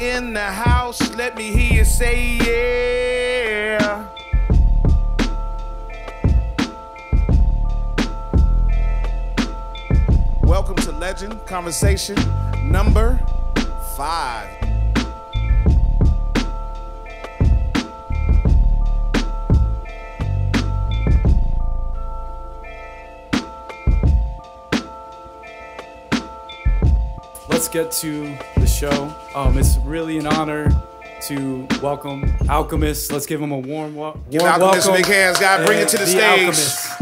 in the house. Let me hear you say yeah. Welcome to Legend Conversation number five. Let's get to the show. Um, it's really an honor to welcome Alchemist. Let's give him a warm, wa- warm Give Alchemist welcome. big hands, God. Bring it to the, the stage. Alchemist.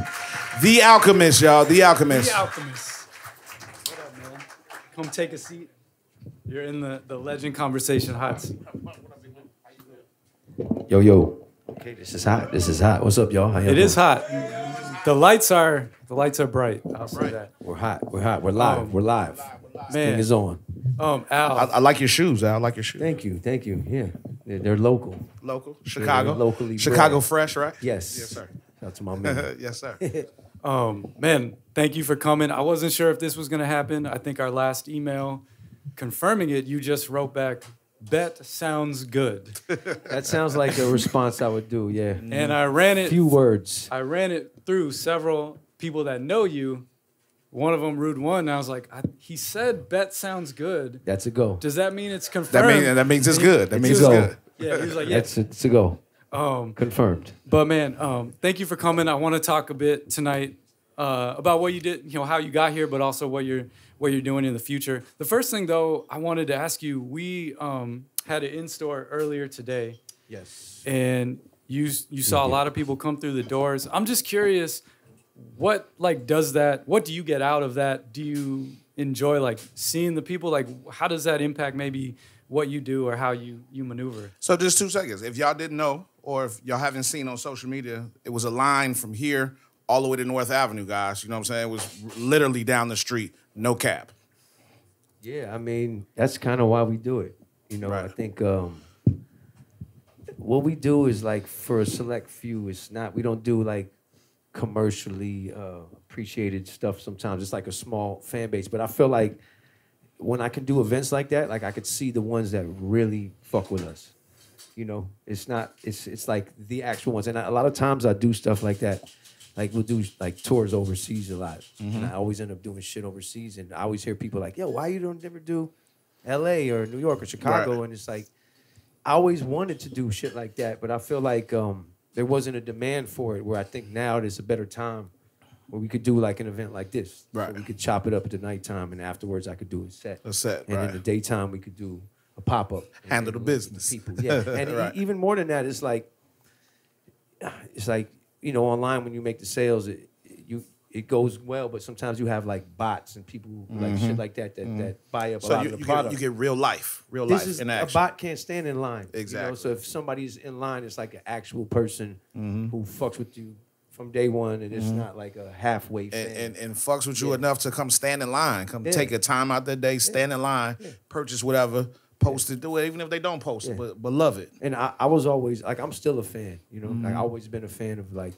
The Alchemist, y'all. The Alchemist. The Alchemist. What up, man? Come take a seat. You're in the, the legend conversation hot seat. Yo, yo. Okay, this is hot. This is hot. What's up, y'all? How y'all It is doing? hot. The lights are the lights are bright. I'll say that. We're hot. We're hot. We're live. Um, We're live. Thing Man, is on. um, Al, I, I like your shoes, Al. I like your shoes. Thank you. Thank you. Yeah, they're, they're local. Local, Chicago, locally Chicago bred. fresh, right? Yes. Yes, sir. Shout out to my man. yes, sir. Um, man, thank you for coming. I wasn't sure if this was going to happen. I think our last email confirming it, you just wrote back, bet sounds good. that sounds like a response I would do. Yeah. And I ran it Few words. I ran it through several people that know you. One of them, Rude One, and I was like, I, he said bet sounds good. That's a go. Does that mean it's confirmed? That confirmed? means that means it's good. That It's means it's go. good. yeah, he was like, yeah. That's a, it's a go. Um, Confirmed. But man, um, thank you for coming. I want to talk a bit tonight uh, about what you did, you know, how you got here, but also what you're what you're doing in the future. The first thing though, I wanted to ask you. We um, had it in store earlier today, Yes. and you you saw a lot of people come through the doors. I'm just curious, what like does that? What do you get out of that? Do you enjoy like seeing the people? Like, how does that impact maybe what you do or how you you maneuver? So just two seconds. If y'all didn't know, or if y'all haven't seen on social media, it was a line from here all the way to North Avenue, guys. You know what I'm saying? It was literally down the street, no cap. Yeah, I mean, that's kind of why we do it. You know, I think um, what we do is like for a select few. It's not we don't do like commercially uh, appreciated stuff. Sometimes it's like a small fan base, but I feel like when I can do events like that, like I could see the ones that really fuck with us. You know, it's not. It's it's like the actual ones, and I, a lot of times I do stuff like that. Like we'll do like tours overseas a lot, and I always end up doing shit overseas. And I always hear people like, "Yo, why you don't ever do L.A. or New York or Chicago?" Right. And it's like I always wanted to do shit like that, but I feel like um, there wasn't a demand for it. Where I think now there's a better time where we could do like an event like this. So Right. we could chop it up at the nighttime, and afterwards I could do a set. A set, And right. in the daytime we could do a pop up. Handle the business. People, yeah. And Right. even more than that, it's like it's like you know online when you make the sales, it, it goes well, but sometimes you have like bots and people who like shit like that that, that buy up a Mm-hmm. Lot you, of the you, product. get, you get real life, real this life is in a bot can't stand in line. You know? Exactly. So if somebody's in line, it's like an actual person Mm-hmm. who fucks with you from day one, and it's not like a halfway fan. and, and, and fucks with you enough to come stand in line, come Yeah. take a time out their day, stand in line, purchase whatever, post it, do it, even if they don't post it, but, but love it. and I, I was always like I'm still a fan, you know. Mm-hmm. Like I always been a fan of like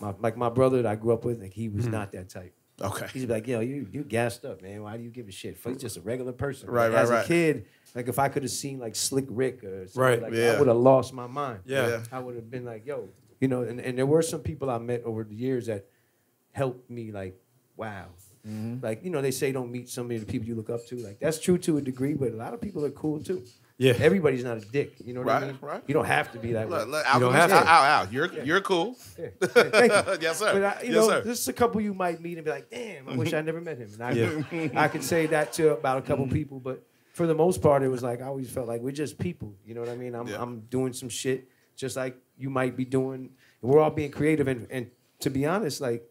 my like my brother that I grew up with. Like he Mm-hmm. was not that type. Okay. He's like, yo, you you gassed up, man. Why do you give a shit? He's just a regular person. Right, Like, right, As right. a kid, like if I could have seen like Slick Rick or something Right. like Yeah. that, I would have lost my mind. Yeah. Yeah. I would have been like, yo, you know. And, and there were some people I met over the years that helped me. Like, wow. Mm-hmm. Like you know, they say don't meet so many of the people you look up to. Like that's true to a degree, but a lot of people are cool too. Yeah. Everybody's not a dick. You know what I mean? right. You don't have to be that way. Look, look, You don't Alchemist, have to. Al, Al, Al, you're, you're cool. Yeah. Yeah, thank you. yes, sir. But I, you yes, know, sir. there's a couple you might meet and be like, "Damn, I wish I never met him." And I, Yeah. I could say that to about a couple people, but for the most part, it was like I always felt like we're just people. You know what I mean? I'm, Yeah. I'm doing some shit just like you might be doing. We're all being creative, and, and to be honest, like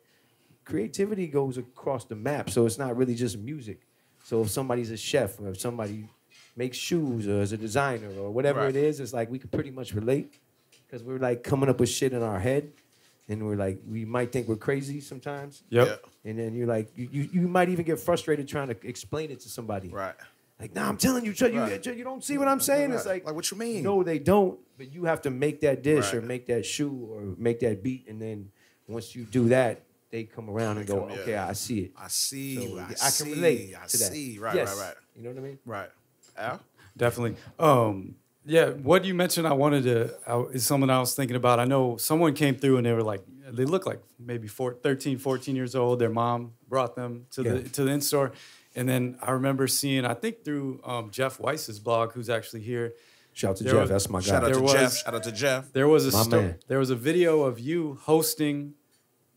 creativity goes across the map. So it's not really just music. So if somebody's a chef or if somebody makes shoes or is a designer or whatever Right. it is, it's like we could pretty much relate because we're like coming up with shit in our head, and we're like we might think we're crazy sometimes. Yep. And then you're like, you, you, you might even get frustrated trying to explain it to somebody. Right. Like, nah, I'm telling you, Chuck, you, Right. You don't see what I'm saying. It's like, Like, what you mean? No, they don't. But you have to make that dish or make that shoe or make that beat, and then once you do that, they come around and go, come, yeah. okay, I see it. I see. So I, I can see, relate I to that. see. Right, Yes. right, right. You know what I mean? Right. Al? Definitely. Um, yeah, what you mentioned, I wanted to, I, is something I was thinking about. I know someone came through and they were like, they look like maybe four, 13, 14 years old. Their mom brought them to the to the in store. And then I remember seeing, I think through um, Jeff Weiss's blog, who's actually here, Shout out to Jeff. was- That's my guy. Shout out There to was- Jeff. Shout out to Jeff. there was a My sto- there was a video of you hosting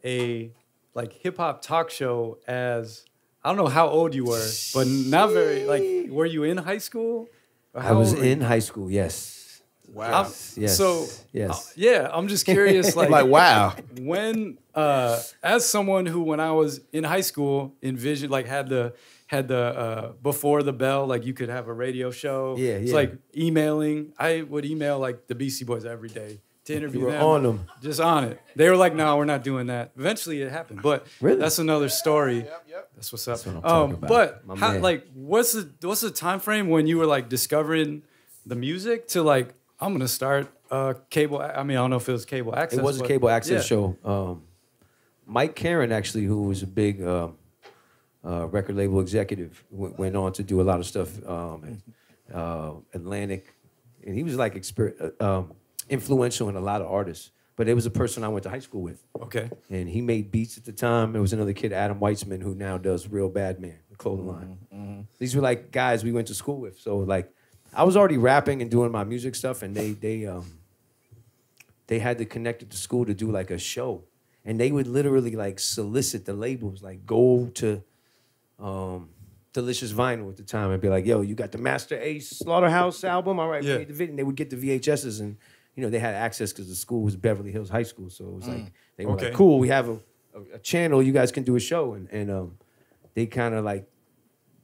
a like hip hop talk show as I don't know how old you were, but not very like were you in high school? I was old were you? in high school. Yes. Wow. I'm- Yes. So Yes. uh, yeah, I'm just curious. Like, like wow. when, uh, as someone who, when I was in high school, envisioned like had the had the uh, before the bell, like you could have a radio show. Yeah, It's yeah. like emailing. I would email like the Beastie Boys every day to interview You were them. on them. Just on it. They were like, "No, we're not doing that." Eventually, it happened, but Really? that's another story. Yep, yep. That's what's up. what I'm um, about. but how, like, what's the what's the time frame when you were like discovering the music to like I'm gonna start uh cable? I mean, I don't know if it was cable access. It was a cable access yeah. show. Um, Mike Caren, actually, who was a big um, uh, record label executive, w- went on to do a lot of stuff um, at uh, Atlantic, and he was like exper- uh, um, influential in a lot of artists. But it was a person I went to high school with, Okay. and he made beats at the time. There was another kid, Adam Weitzman, who now does Real Bad Man, the clothing line. These were like guys we went to school with. So like, I was already rapping and doing my music stuff, and they they um, they had to connect it to school to do like a show, and they would literally like solicit the labels, like go to um, Delicious Vinyl at the time and be like, "Yo, you got the Masta Ace SlaughtaHouse album? All right, Yeah. we need the video." And they would get the VHSs, and you know they had access because the school was Beverly Hills High School, so it was like they were Okay. like, "Cool, we have a, a, channel. You guys can do a show," and and um, they kind of like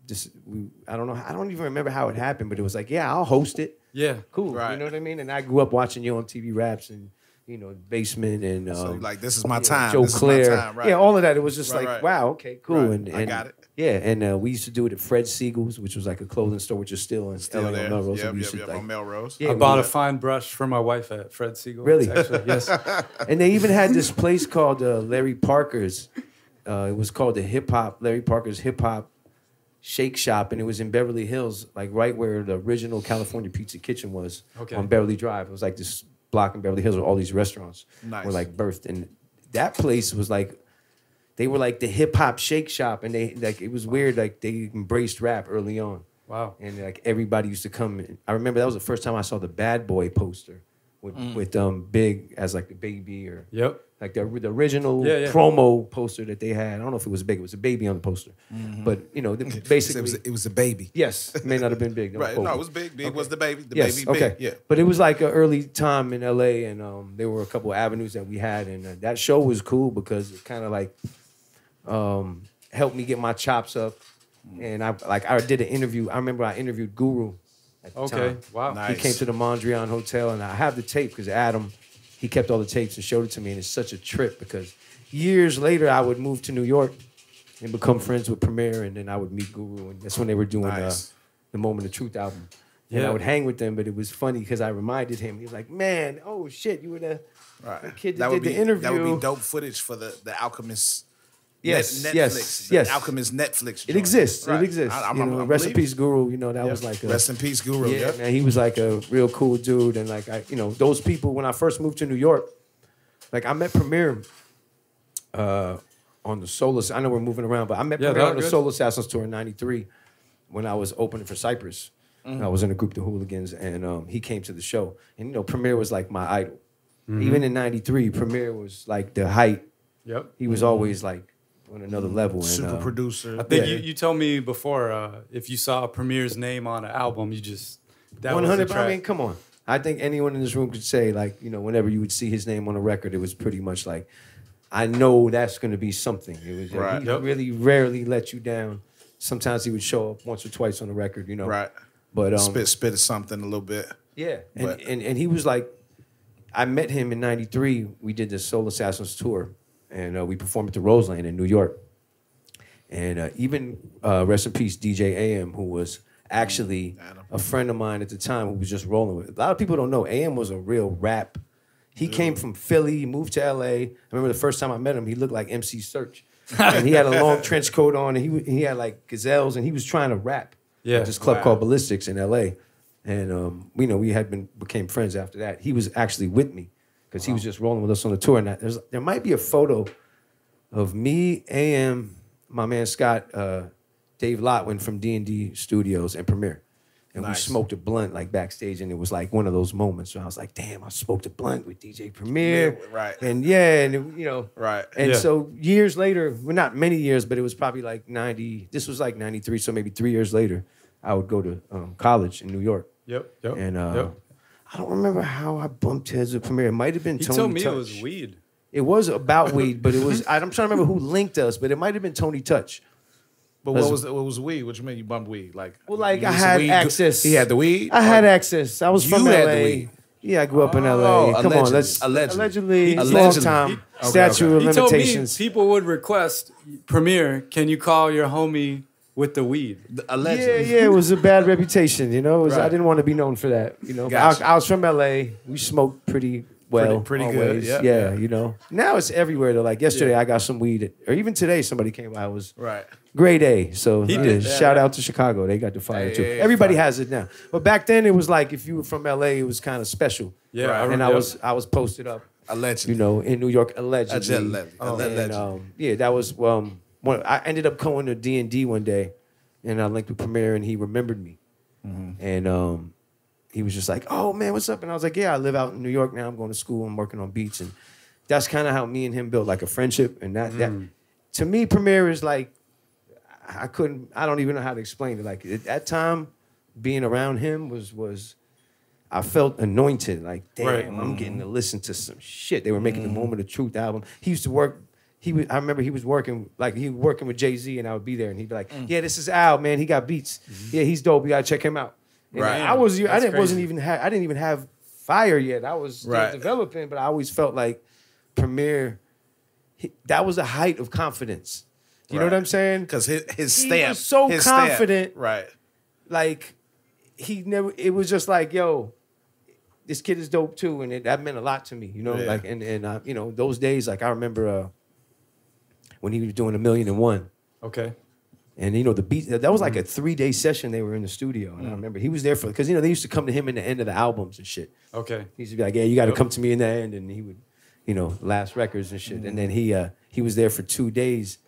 just we, I don't know, I don't even remember how it happened, but it was like, "Yeah, I'll host it." Yeah. Cool. Right. You know what I mean? And I grew up watching you on TV raps and you know basement and um, So like this is my you know, time. Joe this Clair. is my time. Right. Yeah, all of that. It was just Right, like, right. wow, okay, cool. Right. And, I got it. Yeah, and uh, we used to do it at Fred Segal's, which was like a clothing store, which is still in Still LA there. on Melrose. Yep, and we yep, used to, yep, like- on Melrose. Yeah, I bought a would- fine brush for my wife at Fred Segal. Really? Actually, yes. and they even had this place called uh, Larry Parker's. Uh, it was called the Hip Hop Larry Parker's Hip Hop Shake Shop, and it was in Beverly Hills, like right where the original California Pizza Kitchen was Okay. on Beverly Drive. It was like this block in Beverly Hills where all these restaurants Nice. were like birthed, and that place was like. They were like the hip hop shake shop, and they like it was weird. Like they embraced rap early on. Wow. and like everybody used to come. in. I remember that was the first time I saw the Bad Boy poster with with um Big as like the baby or Yep. like the the original Yeah, yeah. promo poster that they had. I don't know if it was big. It was a baby on the poster, but you know, the- basically, it was it was a baby. yes, it may not have been big. don't Right. No, it was big. Big was the baby. The yes, baby okay, big. Yeah. But it was like an early time in LA, and um, there were a couple of avenues that we had, and uh, that show was cool because it kind of like um, helped me get my chops up. And I like I did an interview. I remember I interviewed Guru. At the Okay. time. Wow. Nice. He came to the Mondrian Hotel, and I have the tape because Adam, he kept all the tapes and showed it to me, and it's such a trip because years later I would move to New York and become friends with Premier, and then I would meet Guru, and that's when they were doing uh, the Moment of Truth album. And Yeah. I would hang with them, but it was funny because I reminded him. He was like, "Man, oh shit, you were the, Right. the kid that, would did be the interview." that would be dope footage for the the Alchemist. Yes, Net- yes, Netflix, yes. Alchemist Netflix. It joint. exists. Right. It exists. I, I'm, you know, I'm rest in peace, Guru. You know that Yeah. was like a, Rest in peace, Guru. Yeah, Yep. man, he was like a real cool dude, and like I, you know, those people. When I first moved to New York, like I met Premier uh, on the Soul. I know we're moving around, but I met Yeah, Premier on the good. Soul Assassins tour in '93 when I was opening for Cypress. Mm-hmm. I was in a group, the Hooligans, and um, he came to the show. And you know, Premier was like my idol. Mm-hmm. Even in '93, Premier was like the height. Yep. He was always like on another level. And, Super uh, producer. I think Yeah. you, you told me before uh, if you saw a Premier's name on an album, you just that One was the hundred. I mean, come on. I think anyone in this room could say, like, you know, whenever you would see his name on a record, it was pretty much like, I know that's going to be something. It was like, Right. he Yep. really rarely let you down. Sometimes he would show up once or twice on the record, you know. right. But um, spit spit something a little bit. yeah, and, and and he was like, I met him in '93. We did the Soul Assassins tour, and uh, we performed at the Roseland in New York. And uh, even uh, rest in peace, DJ AM, who was actually Adam. a friend of mine at the time, who was just rolling with. it. A lot of people don't know AM was a real rap. He came from Philly, moved to LA. I remember the first time I met him, he looked like MC Serch, and he had a long trench coat on, and he he had like gazelles, and he was trying to rap. Yeah. at this club Wow. called Ballistics in LA. and um, we know we had been became friends after that. He was actually with me because he was just rolling with us on the tour. And that, there's there might be a photo of me, AM, my man Scott, uh, Dave Lotwin from D and D Studios and Premier. And Nice. we smoked a blunt like backstage, and it was like one of those moments where I was like, "Damn, I smoked a blunt with DJ Premier." Yeah, right. And yeah, and it, you know, Right. And Yeah. so years later, well, not many years, but it was probably like ninety. This was like ninety three, so maybe three years later, I would go to um, college in New York, Yep. Yep. and uh, yep. I don't remember how I bumped heads with Premier. It might have been He Tony told me Touch. it was weed. It was about weed, but it was. I'm trying to remember who linked us, but it might have been Tony Touch. But what was what was weed? What you mean you bumped weed? Like Well, like I used had weed- access. He had the weed. I had Or- access. I was You from had LA. the weed. Yeah, I grew up in LA. Oh, Come on, let's Allegedly. allegedly, Allegedly. long time Okay, statute okay. of He told me limitations. people would request, Premier, can you call your homie with the weed? Yeah, Allegedly. yeah, it was a bad reputation. You know, it was, I didn't want to be known for that. You know, Gotcha. I, I was from LA. We smoked pretty well, Pretty- pretty good, always. yeah. yeah, you know. Now it's everywhere. Though, like yesterday, I got some weed, or even today, somebody came by. It was Right. grade A. So He yeah, did that, shout right? out to Chicago. They got the fire Hey, too. yeah, yeah, Everybody fire. has it now. But back then, it was like if you were from LA, it was kind of special. Yeah, Right. I and I remember- was I was posted up Allegedly. you know, in New York allegedly. Allegedly. And, Allegedly. um, yeah, that was um. I ended up going to D and D one day, and I linked with Premier, and he remembered me, mm-hmm. and um, he was just like, "Oh man, what's up?" And I was like, "Yeah, I live out in New York now. I'm going to school. I'm working on beats, and that's kind of how me and him built like a friendship. And that that mm-hmm. to me, Premier is like, I couldn't. I don't even know how to explain it. Like at that time, being around him was was. I felt anointed. Like, damn, Right. I'm getting to mm-hmm. listen to some shit. They were making the Moment of Truth album. He used to work. He was, I remember he was working like he was working with Jay Z, and I would be there, and he'd be like, "Yeah, this is Al, man. He got beats. Yeah, he's dope. You gotta check him out." And Right. I was, I didn't, wasn't even have, I didn't even have fire yet. I was Right. developing, but I always felt like Premier. he- that was the height of confidence. You know what I'm saying? Because his, his He stamp. was so his stamp. confident. Right. like he never it was just like yo this kid is dope too and it, that meant a lot to me you know Yeah. like and and uh, you know those days like i remember uh when he was doing a million and one Okay. and you know the beat that was like a three day session they were in the studio and i remember he was there for because you know they used to come to him in the end of the albums and shit Okay. he used to be like yeah you got to come to me in the end and he would you know last records and shit and then he uh he was there for two days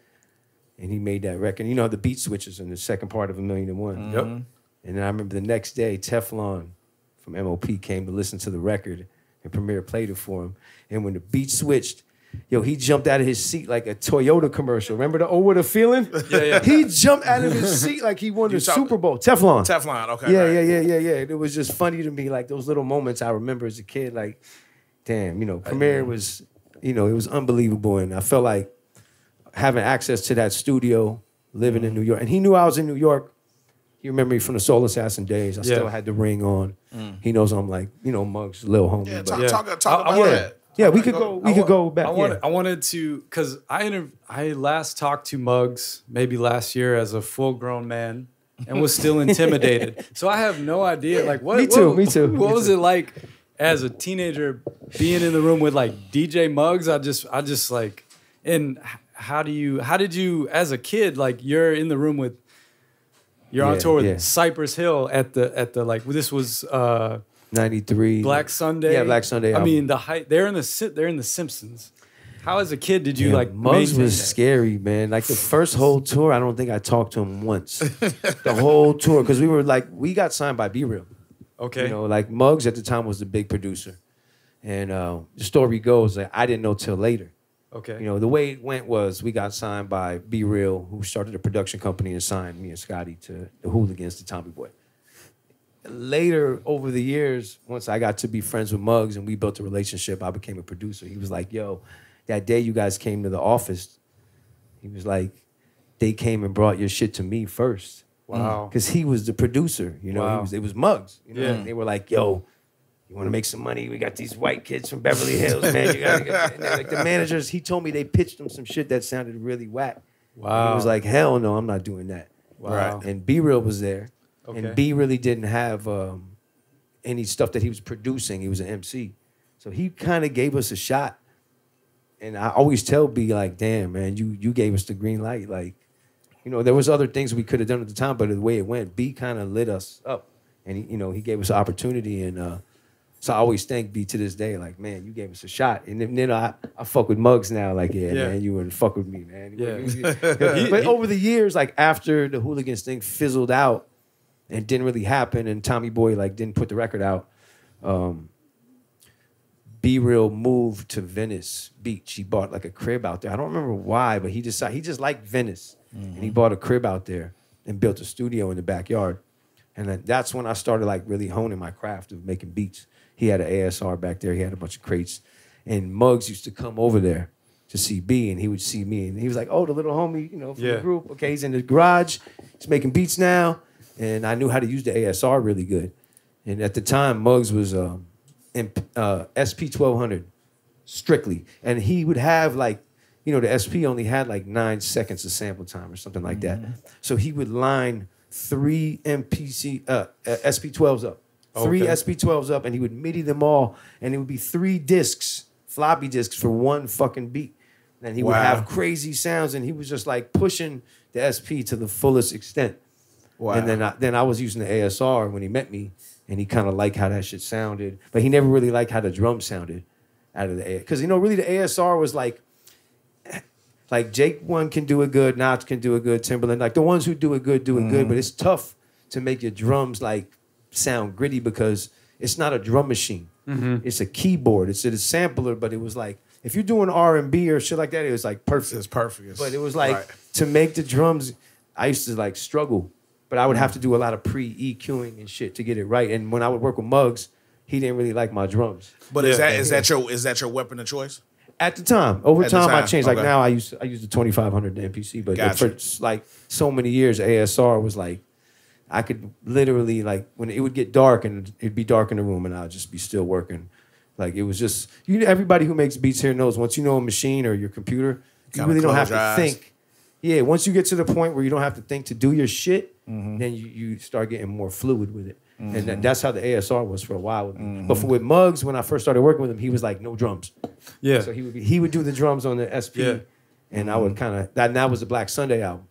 and he made that record you know the beat switches in the second part of a million and one Yep. and then I remember the next day, Teflon from MOP came to listen to the record, and Premier played it for him. And when the beat switched, yo, he jumped out of his seat like a Toyota commercial. Remember the Oh What a Feeling? Yeah, yeah. He jumped out of his seat like he won the talk- Super Bowl. Teflon. Teflon. Okay. yeah, right. yeah, yeah, yeah, yeah. It was just funny to me, like those little moments I remember as a kid. Like, damn, you know, Premier was, you know, it was unbelievable, and I felt like having access to that studio, living in New York, and he knew I was in New York. He remembered me from the Soul Assassin days. I Yeah. still had the ring on. Mm. He knows I'm like, you know, Muggs, little homie. Yeah, but- talk, Yeah. talk, talk I- I about wanna- that. Yeah, we could go. We could go back. I wanted, yeah. I wanted to, because I inter- I last talked to Muggs maybe last year as a full grown man and was still intimidated. so I have no idea. Like, what? Me too, what- me too, What me was too. it like as a teenager being in the room with like DJ Muggs? I just, I just like, and how do you, how did you, as a kid, like you're in the room with, you're on tour with yeah. Cypress Hill at the, at the like, this was, uh, 93. Black Sunday. Yeah, Black Sunday I album. mean, the height. They're in the they're in the Simpsons. How as a kid did you Yeah, like? Muggs maintain was that? scary, man. Like the first whole tour, I don't think I talked to him once. the whole tour, because we were like, we got signed by B Real. Okay. You know, like Muggs at the time was the big producer, and uh, the story goes that I didn't know till later. okay. You know, the way it went was we got signed by B Real, who started a production company and signed me and Scotty to the Hooligans to Tommy Boy. Later, over the years, once I got to be friends with Muggs and we built a relationship, I became a producer. He was like, "Yo, that day you guys came to the office, he was like, they came and brought your shit to me first. Wow. Mm. Because he was the producer, you know. Wow. He was, it was Muggs. You know, Yeah. and they were like, "Yo, you want to make some money? We got these white kids from Beverly Hills, man. You gotta get like the managers. He told me they pitched him some shit that sounded really whack. And Wow. he was like, "Hell no, I'm not doing that." Wow. Right. And B Real was there, Okay. and B really didn't have um, any stuff that he was producing. He was an MC, so he kind of gave us a shot. And I always tell B like, "Damn, man, you you gave us the green light. Like, you know, there was other things we could have done at the time, but the way it went, B kind of lit us up, and he, you know, he gave us an opportunity, and uh, so I always thank B to this day, like, man, you gave us a shot, and then, then I, I fuck with Muggs now, like, yeah, Yeah. man, you wouldn't fuck with me, man. Yeah. But over the years, like after the hooligans thing fizzled out and didn't really happen, and Tommy Boy like didn't put the record out. Um, B Real moved to Venice Beach. He bought like a crib out there. I don't remember why, but he decided he just liked Venice, and he bought a crib out there and built a studio in the backyard. And then that's when I started like really honing my craft of making beats. He had an ASR back there. He had a bunch of crates, and Muggs used to come over there to see B, and he would see me, and he was like, "Oh, the little homie, you know, from Yeah. the group. Okay, he's in the garage. He's making beats now." And I knew how to use the ASR really good. And at the time, Muggs was um, in uh, SP twelve hundred strictly, and he would have like, you know, the SP only had like nine seconds of sample time or something like that. So he would line three MPC uh, uh, SP12s up, three Okay. SP12s up, and he would MIDI them all, and it would be three discs, floppy discs for one fucking beat. And he would have crazy sounds, and he was just like pushing the SP to the fullest extent. Wow. And then I, then I was using the ASR when he met me, and he kind of liked how that shit sounded, but he never really liked how the drum sounded out of the A. Because you know, really the ASR was like, like Jake one can do it good, Notch can do it good, Timbaland, like the ones who do it good do it good, but mm-hmm. it's tough to make your drums like sound gritty because it's not a drum machine. Mm-hmm. It's a keyboard. It's a sampler, but it was like if you're doing R and B or shit like that, it was like perfect. It's perfect. It's- But it was like right. to make the drums, I used to like struggle, but I would have mm. to do a lot of pre EQing and shit to get it right. And when I would work with Muggs, he didn't really like my drums. But is that is that your is that your weapon of choice? At the time, over At the time, I time, changed. Like okay. now, I use I use the twenty five hundred MPC, but Gotcha. for like so many years, ASR was like I could literally like when it would get dark and it'd be dark in the room, and I'd just be still working. Like it was just you. Everybody who makes beats here knows once you know a machine or your computer, you Kinda really don't have to eyes. think. Yeah, once you get to the point where you don't have to think to do your shit, Mm-hmm. then you, you start getting more fluid with it. And that, mm-hmm. that's how the ASR was for a while. With me. But mm-hmm. for, with Muggs, when I first started working with him, he was like, no drums. Yeah. So he would be, he would do the drums on the SP, Yeah. and I mm-hmm. would kind of that. That was the Black Sunday album.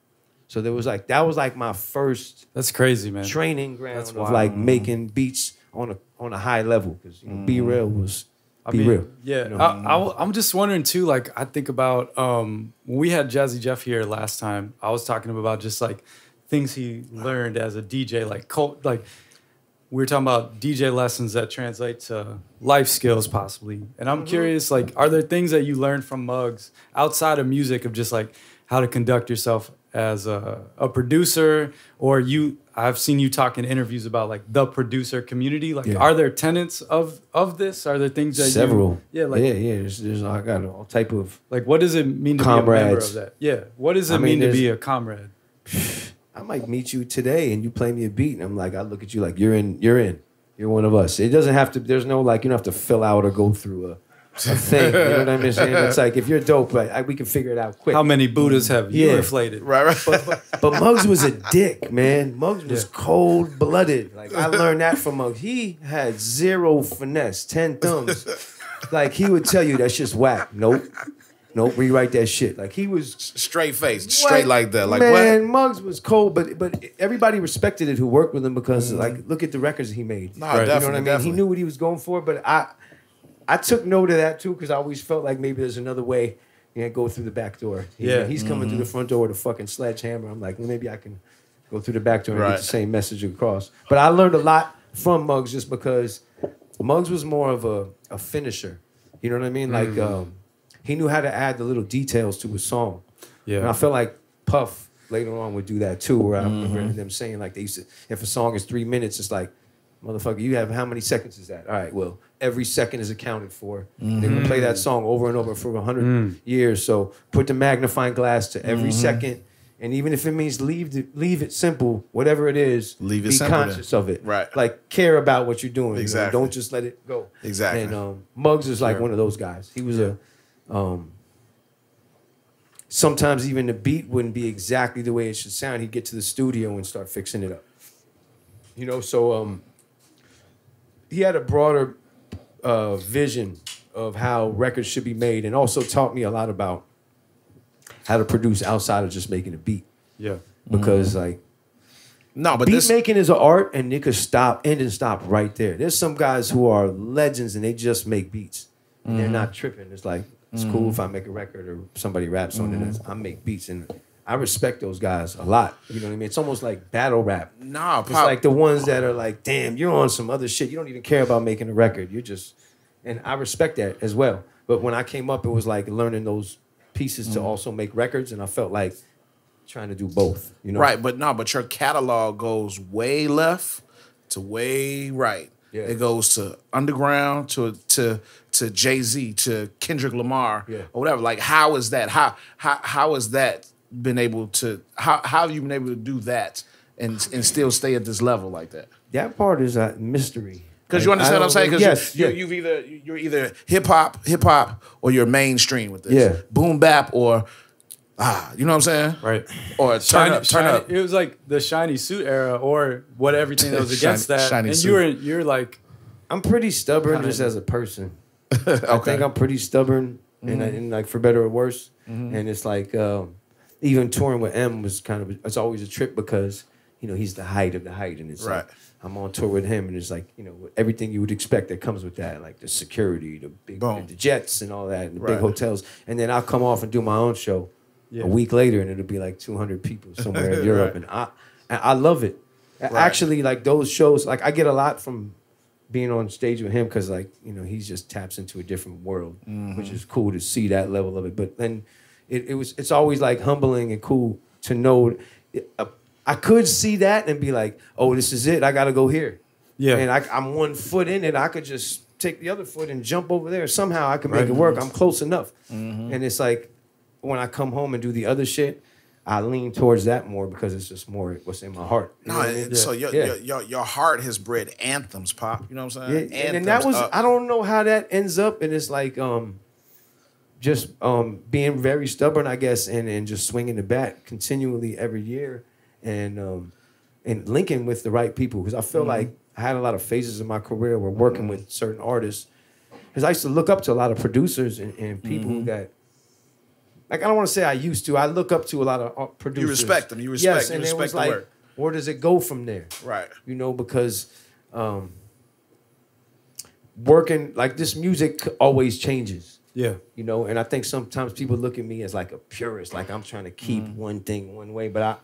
So there was like that was like my first That's crazy, man. training ground That's of wild. like making beats on a on a high level because you know, B Real was I Be mean, Real. Yeah, You know? I, am just wondering too. Like, I think about um, when we had Jazzy Jeff here last time. I was talking about just like things he learned as a DJ, like cult, like we were talking about DJ lessons that translate to life skills, possibly. And I'm curious, like, are there things that you learned from Muggs outside of music of just like how to conduct yourself as a, a producer, or you? I've seen you talk in interviews about like the producer community. Like, Yeah. are there tenants of of this? Are there things that you- several. yeah, like yeah, yeah. There's, there's I got all type of. like what does it mean to be a member of that? Yeah, what does it I mean, mean to be a comrade? I might meet you today and you play me a beat, and I'm like, I look at you like you're in, you're in, you're one of us. It doesn't have to. There's no like you don't have to fill out or go through a, a thing. You know what I'm saying? It's like if you're dope, like, I, we can figure it out quick. How many Buddhas have you Yeah. inflated? Right, right. But Muggs was a dick, man. Muggs was Yeah. cold blooded. Like I learned that from Muggs. He had zero finesse, ten thumbs. Like he would tell you that's just whack. Nope. Nope, rewrite that shit. Like he was straight faced, straight like that. Like man, what? Muggs was cold, but but everybody respected it who worked with him because like mm-hmm. look at the records he made. Nah, Right. You know You know what I mean? definitely. He knew what he was going for, but I I took note of that too because I always felt like maybe there's another way. You know, go through the back door. You Yeah. he's coming through the mm-hmm. front door with a fucking sledgehammer. I'm like, well, maybe I can go through the back door and Right. get the same message across. But I learned a lot from Muggs just because Muggs was more of a, a finisher. You know what I mean? Like mm-hmm. um, he knew how to add the little details to a song. Yeah. And I felt like Puff later on would do that too, where I remember mm-hmm. them saying like they used to, if a song is three minutes, it's like, motherfucker, you have how many seconds is that? All right, well, every second is accounted for. They're gonna play that song over and over for a 100 years. So put the magnifying glass to every second, and even if it means leave the, leave it simple, whatever it is, Leave it be simple then. conscious of it. Right. Like care about what you're doing. you know? Don't just let it go. Exactly. And um, Muggs is like Sure. one of those guys. He was a um, sometimes even the beat wouldn't be exactly the way it should sound. He'd get to the studio and start fixing it up. You know, so um, he had a broader uh, vision of how records should be made, and also taught me a lot about how to produce outside of just making a beat. Yeah. Because like No, but beat this making is an art, and it could stop end and stop right there. There's some guys who are legends, and they just make beats. And Mm-hmm. They're not tripping. It's like it's cool if I make a record or somebody raps on Mm-hmm. it. I make beats, and I respect those guys a lot. You know what I mean? It's almost like battle rap. Nah, It's Pop. like the ones that are like, damn, you're on some other shit. You don't even care about making a record. You're just, and I respect that as well. But when I came up, it was like learning those pieces Mm. to also make records, and I felt like trying to do both. You know, Right, but no, but your catalog goes way left to way right. Yeah. It goes to underground to to to Jay Z to Kendrick Lamar Yeah. or whatever. Like, how is that? How how how has that been able to? How how have you been able to do that and and still stay at this level like that? That part is a mystery. Because you understand what I'm saying? Because yes, you, yeah. you, you've either you're either hip hop, hip hop, or you're mainstream with this. Yeah. boom bap or ah, you know what I'm saying? Right. Or turn Shiny- up, turn shiny- up. It was like the shiny suit era, or what everything that was Shiny- against that. shiny and suit. you were you're like, I'm pretty stubborn just as a person. I Okay. Mm-hmm. think I'm pretty stubborn, and, I- and like for better or worse. And it's like um, even touring with M was kind of it's always a trip because you know he's the height of the height, and it's Right. like I'm on tour with him, and it's like you know everything you would expect that comes with that, like the security, the big Boom. the jets, and all that, and the Right. big hotels. And then I'll come off and do my own show Yeah. a week later, and it'll be like 200 people somewhere in Europe, Right. and I and I love it. Actually, like those shows, like I get a lot from being on stage with him because like you know he just taps into a different world which mm-hmm. is cool to see that level of it but then it, it was it's always like humbling and cool to know it, uh, i could see that and be like oh this is it i gotta go here Yeah. and I, i'm one foot in it i could just take the other foot and jump over there somehow i can make Right. it work i'm close enough and it's like when i come home and do the other shit i lean towards that more because it's just more what's in my heart You No, know what I mean? so your, Yeah. your your your heart has bred anthems, pop. You know what I'm Yeah, saying? and, and that was up. I don't know how that ends up, and it's like um, just um being very stubborn, I guess, and and just swinging the bat continually every year, and um, and linking with the right people because I feel Mm-hmm. like I had a lot of phases in my career where working with certain artists, because I used to look up to a lot of producers and, and people Mm-hmm. that. Like I don't want to say I used to. I look up to a lot of uh, producers. respect them. You respect- Yes, you and it respect was the like, work. where does it go from there? right. you know, because um, working like this music always changes, yeah, you know, and I think sometimes people look at me as like a purist, like I'm trying to keep Mm-hmm. one thing one way, but I,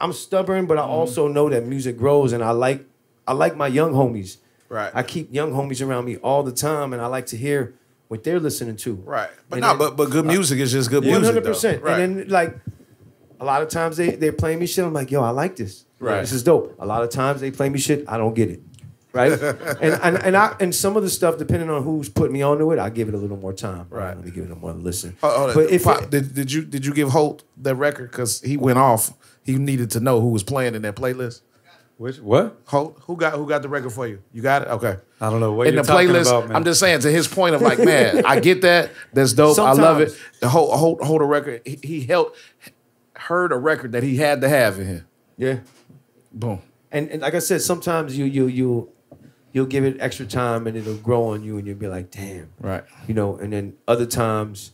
I'm stubborn, but I Mm-hmm. also know that music grows, and I like, I like my young homies. Right. I keep young homies around me all the time, and I like to hear what they're listening to. Right. But not no, then- but but good music is just good One music. 100%. Right. And then like a lot of times they they play me shit. I'm like, yo, I like this. Right. This is dope. A lot of times they play me shit. I don't get it. Right. and and and I and some of the stuff, depending on who's putting me onto it, I give it a little more time. Right. Let me give it a more listen. Hold- hold but if Pop, it- did, did you did you give Holt that record because he went off? He needed to know who was playing in that playlist. which what? Holt, who got who got the record for you? You got it. Okay. I don't know what in you're the talking playlist. about, man. I'm just saying to his point of like, man, I get that. That's dope. I love it. The whole hold hold a record. He, he held heard a record that he had to have in here. yeah. Boom. And, and like I said, sometimes you you you you'll give it extra time and it'll grow on you and you'll be like, damn. Right. You know, and then other times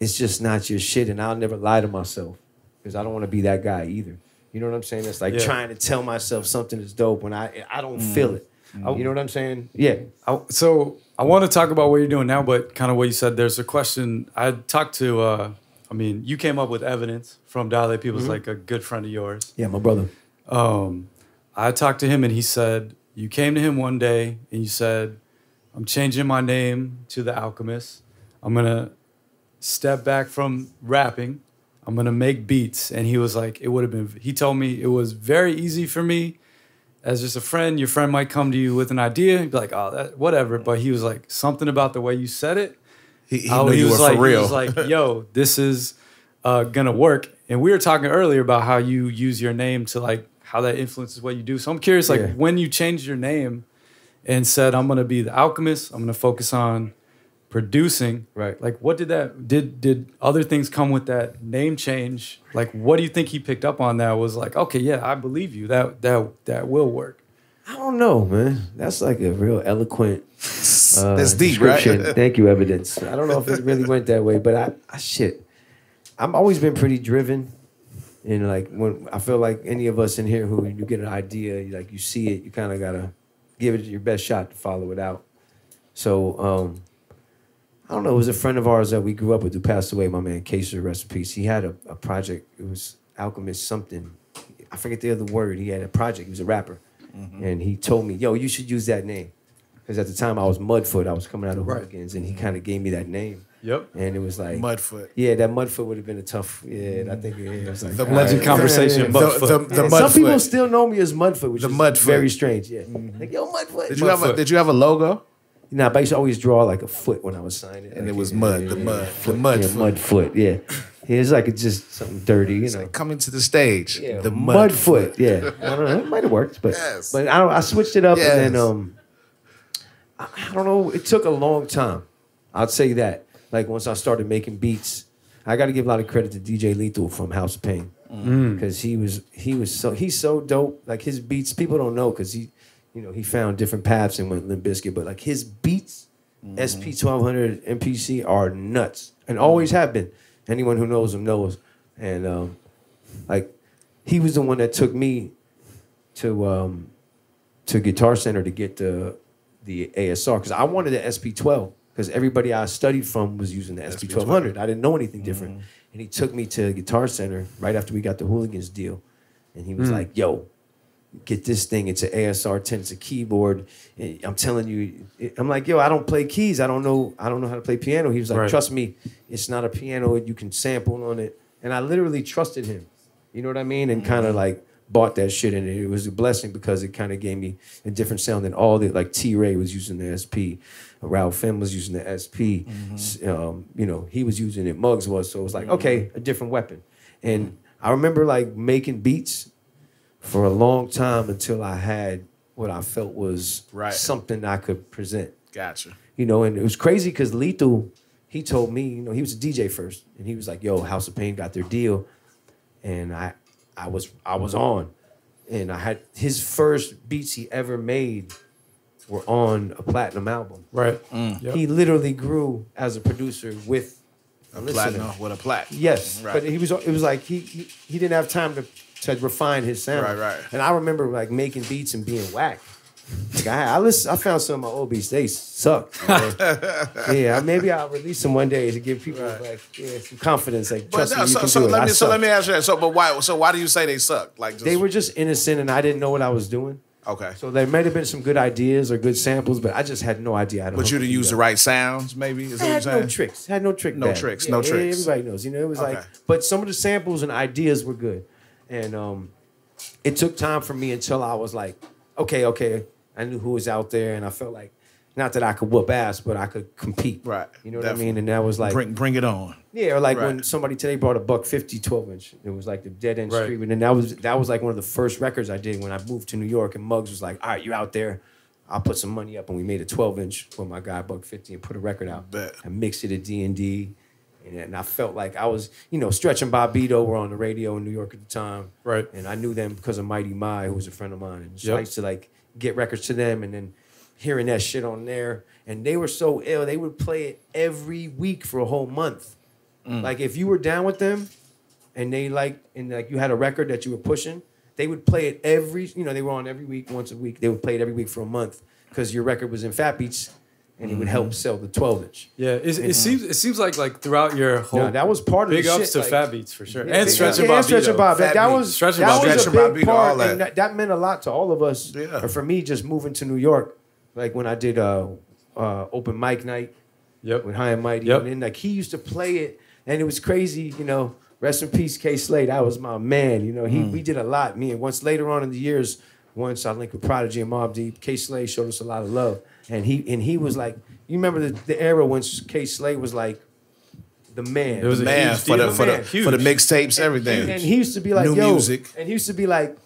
it's just not your shit and I'll never lie to myself because I don't want to be that guy either. You know what I'm saying? It's like Yeah. trying to tell myself something is dope when I I don't Mm. feel it. You know what I'm saying? Yeah. I, so I want to talk about what you're doing now, but kind of what you said. There's a question I talked to. Uh, I mean, you came up with evidence from Dilated Peoples Mm-hmm. like a good friend of yours. Yeah, my brother. Um, I talked to him and he said you came to him one day and you said, "I'm changing my name to the Alchemist. I'm gonna step back from rapping. I'm gonna make beats." And he was like, "It would have been." He told me it was very easy for me as just a friend. Your friend might come to you with an idea, and be like, "Oh, that whatever," but he was like, something about the way you said it He, he Oh, knew you were was for like, real. He was like, "Yo, this is uh, gonna work." And we were talking earlier about how you use your name to like how that influences what you do. So I'm curious, like Yeah. when you changed your name and said, "I'm gonna be the alchemist. I'm gonna focus on producing." Right. Like, what did that did did other things come with that name change? Like, what do you think he picked up on that was like, okay, yeah, I believe you. That that that will work. I don't know, man. That's like a real eloquent uh, That's deep, description. right? Thank you, evidence. I don't know if it really went that way, but I, I shit. I've always been pretty driven, And like when I feel like any of us in here who you get an idea, you, like you see it, you kind of gotta give it your best shot to follow it out. So um, I don't know. It was a friend of ours that we grew up with who passed away. My man Kaser, rest in peace. He had a, a project. It was Alchemist something. I forget the other word. He had a project. He was a rapper, and he told me, "Yo, you should use that name," because at the time I was Mudfoot. I was coming out of Right. Hooligans, and he kind of gave me that name. Yep. And it was like Mudfoot. Yeah, that Mudfoot would have been a tough. Yeah, I think yeah, it was like The all Legend right. conversation, Yeah, yeah, The, yeah. Mudfoot. the, the And some people still know me as Mudfoot, which The is Mudfoot. very strange. Yeah, like yo Mudfoot. Did you have a Did you have a logo? Nah, but I used to always draw like a foot when I was signing. And like, it was yeah, mud, yeah, the mud, yeah. the mud yeah, foot. mud foot. Yeah, yeah, it's like it's just something dirty, you know. Coming to the stage. Yeah, the mud, mud, foot. Yeah, I don't know. It might have worked, but Yes. but I don't. I switched it up, and then um, I, I don't know. It took a long time. I'll say that. Like once I started making beats, I got to give a lot of credit to DJ Lethal from House of Pain. Because he was he was so he's so dope. Like his beats, people don't know because he, you know, he found different paths and went Limp Bizkit, but like his beats, SP twelve hundred MPC are nuts and always have been. Anyone who knows him knows, and um, like he was the one that took me to um, to Guitar Center to get the the ASR because I wanted the SP12 because everybody I studied from was using the SP1200. I didn't know anything mm-hmm. different, and he took me to Guitar Center right after we got the Hooligans deal, and he was mm. like, "Yo." Get this thing. It's an ASR 10. It's a keyboard. And I'm telling you. I'm like, yo, I don't play keys. I don't know. I don't know how to play piano. He was like, Right. trust me, it's not a piano. You can sample on it. And I literally trusted him. You know what I mean? And mm-hmm. kind of like bought that shit and it was a blessing because it kind of gave me a different sound than all the like T Ray was using the SP, Ralph Finn was using the SP, S- um, you know, he was using it, Muggs was, so it was like, okay, a different weapon. And I remember like making beats for a long time until I had what I felt was Right. something I could present Gotcha. you know, and it was crazy because Lethal, he told me, you know, he was a DJ first, and he was like, "Yo, House of Pain got their deal," and I, I was, I was on, and I had his first beats he ever made were on a platinum album. Right. Mm. Mm, yep. He literally grew as a producer with a, A platinum with a plaque. Yes, Right. but he was. It was like he, he he didn't have time to to refine his sound. Right, right. And I remember like making beats and being whack. Like I, I listen, I found some of my old beats. They suck. yeah, maybe I'll release them one day to give people like yeah, some confidence. Like But trust no, me, you so, can so do it. let I me so let me ask you that. So, but why? So why do you say they suck? Like just, They were just innocent, and I didn't know what I was doing. okay. So there might have been some good ideas or good samples, but I just had no idea how to. but you didn't use the right sounds, maybe. Is I what you're had saying? no tricks. Had no trick. No bag. tricks, no yeah, tricks. Everybody knows. You know, it was like, but some of the samples and ideas were good, and um, it took time for me until I was like, okay, okay, I knew who was out there, and I felt like, not that I could whoop ass, but I could compete. Right. You know what Definitely. I mean? And that was like, bring bring it on. yeah, or like when somebody today brought a buck 50 12 inch. It was like the dead end Right. street. And then that was that was like one of the first records I did when I moved to New York. And Muggs was like, all right, you're out there. I'll put some money up. And we made a 12 inch for my guy, Buck 50, and put a record out. Bet. I mixed it at D&D. And and I felt like I was, you know, Stretch and Bobbito were on the radio in New York at the time. Right. And I knew them because of Mighty Mi, who was a friend of mine. And so Yep. I used to like get records to them and then hearing that shit on there. And they were so ill, they would play it every week for a whole month. Mm. Like if you were down with them and they like and like you had a record that you were pushing, they would play it every you know, they were on every week, once a week. They would play it every week for a month because your record was in Fat Beats and it would help sell the 12 inch. Yeah. It, it seems it seems like like throughout your whole Yeah, that was part of big the ups shit, to like- Fat Beats for sure, Yeah, and Stretch yeah, and and Stretch and Bob. That, that was Stretch and that Bob. was a big Bobbito, all part, that. and that, that meant a lot to all of us. Yeah. Or for me, just moving to New York, like when I did uh, uh, open mic night Yep. with High and Mighty, Yep. and then like he used to play it, and it was crazy. You know, rest in peace, Kay Slay. That was my man. You know, he Hmm. we did a lot. Me and once later on in the years, once I linked with Prodigy and Mobb Deep, Kay Slay showed us a lot of love, and he and he was like, you remember the, the era when Kay Slay was like the man. It was a Man, huge for the deal. for the for the mixtapes, everything. And, and he used to be like, New yo, music. and he used to be like,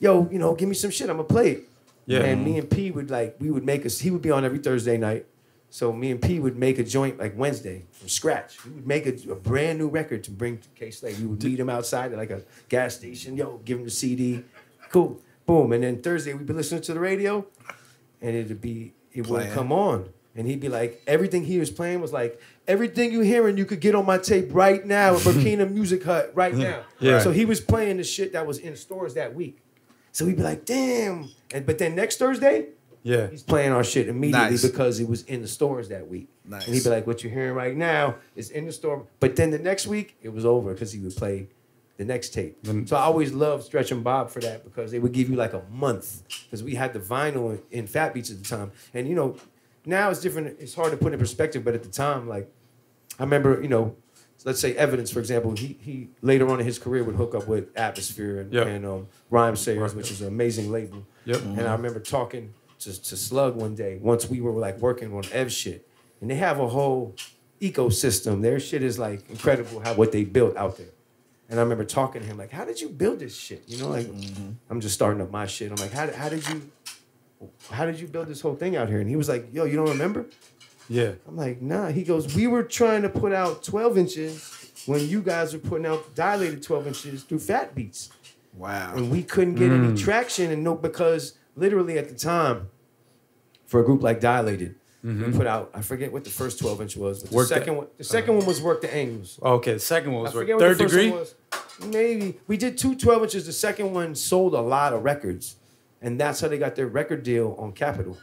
yo, you know, give me some shit, I'm gonna play it. Yeah. And me and P would like, we would make us. He would be on every Thursday night. So me and P would make a joint like Wednesday from scratch. We would make a, a brand new record to bring to Kay Slay. We would meet him outside at like a gas station. Yo, give him the CD. Cool. Boom. And then Thursday we'd be listening to the radio, and it'd be it Playing. wouldn't come on. And he'd be like, everything he was playing was like, everything you're hearing, you could get on my tape right now at Burkina Music Hut right now. Yeah. So he was playing the shit that was in stores that week. So he'd be like, damn. And but then next Thursday, Yeah. he's playing our shit immediately Nice. because it was in the stores that week. Nice. And he'd be like, what you're hearing right now is in the store. But then the next week, it was over because he would play the next tape. Then- so I always loved Stretch and Bob for that because they would give you like a month because we had the vinyl in, Fat Beats at the time. And you know, now it's different. It's hard to put in perspective, but at the time, like, I remember, you know, let's say Evidence, for example, he he later on in his career would hook up with Atmosphere and, Yep. and um, Rhymesayers, which is an amazing label. Yep. And I remember talking to, to Slug one day once we were like working on Ev shit, and they have a whole ecosystem. Their shit is like incredible how what they built out there. And I remember talking to him like, "How did you build this shit?" You know, like mm-hmm. I'm just starting up my shit. I'm like, "How how did you how did you build this whole thing out here?" And he was like, "Yo, you don't remember?" Yeah. I'm like, "Nah." He goes, "We were trying to put out 12 inches when you guys were putting out dilated 12 inches through Fat Beats." Wow. and we couldn't get any mm. traction and no because literally at the time for a group like dilated we put out i forget what the first 12 inch was but the Work the- second one the second one was work the angles Okay. The second one was forget third the degree. was. maybe we did two 12 inches the second one sold a lot of records and that's how they got their record deal on capitol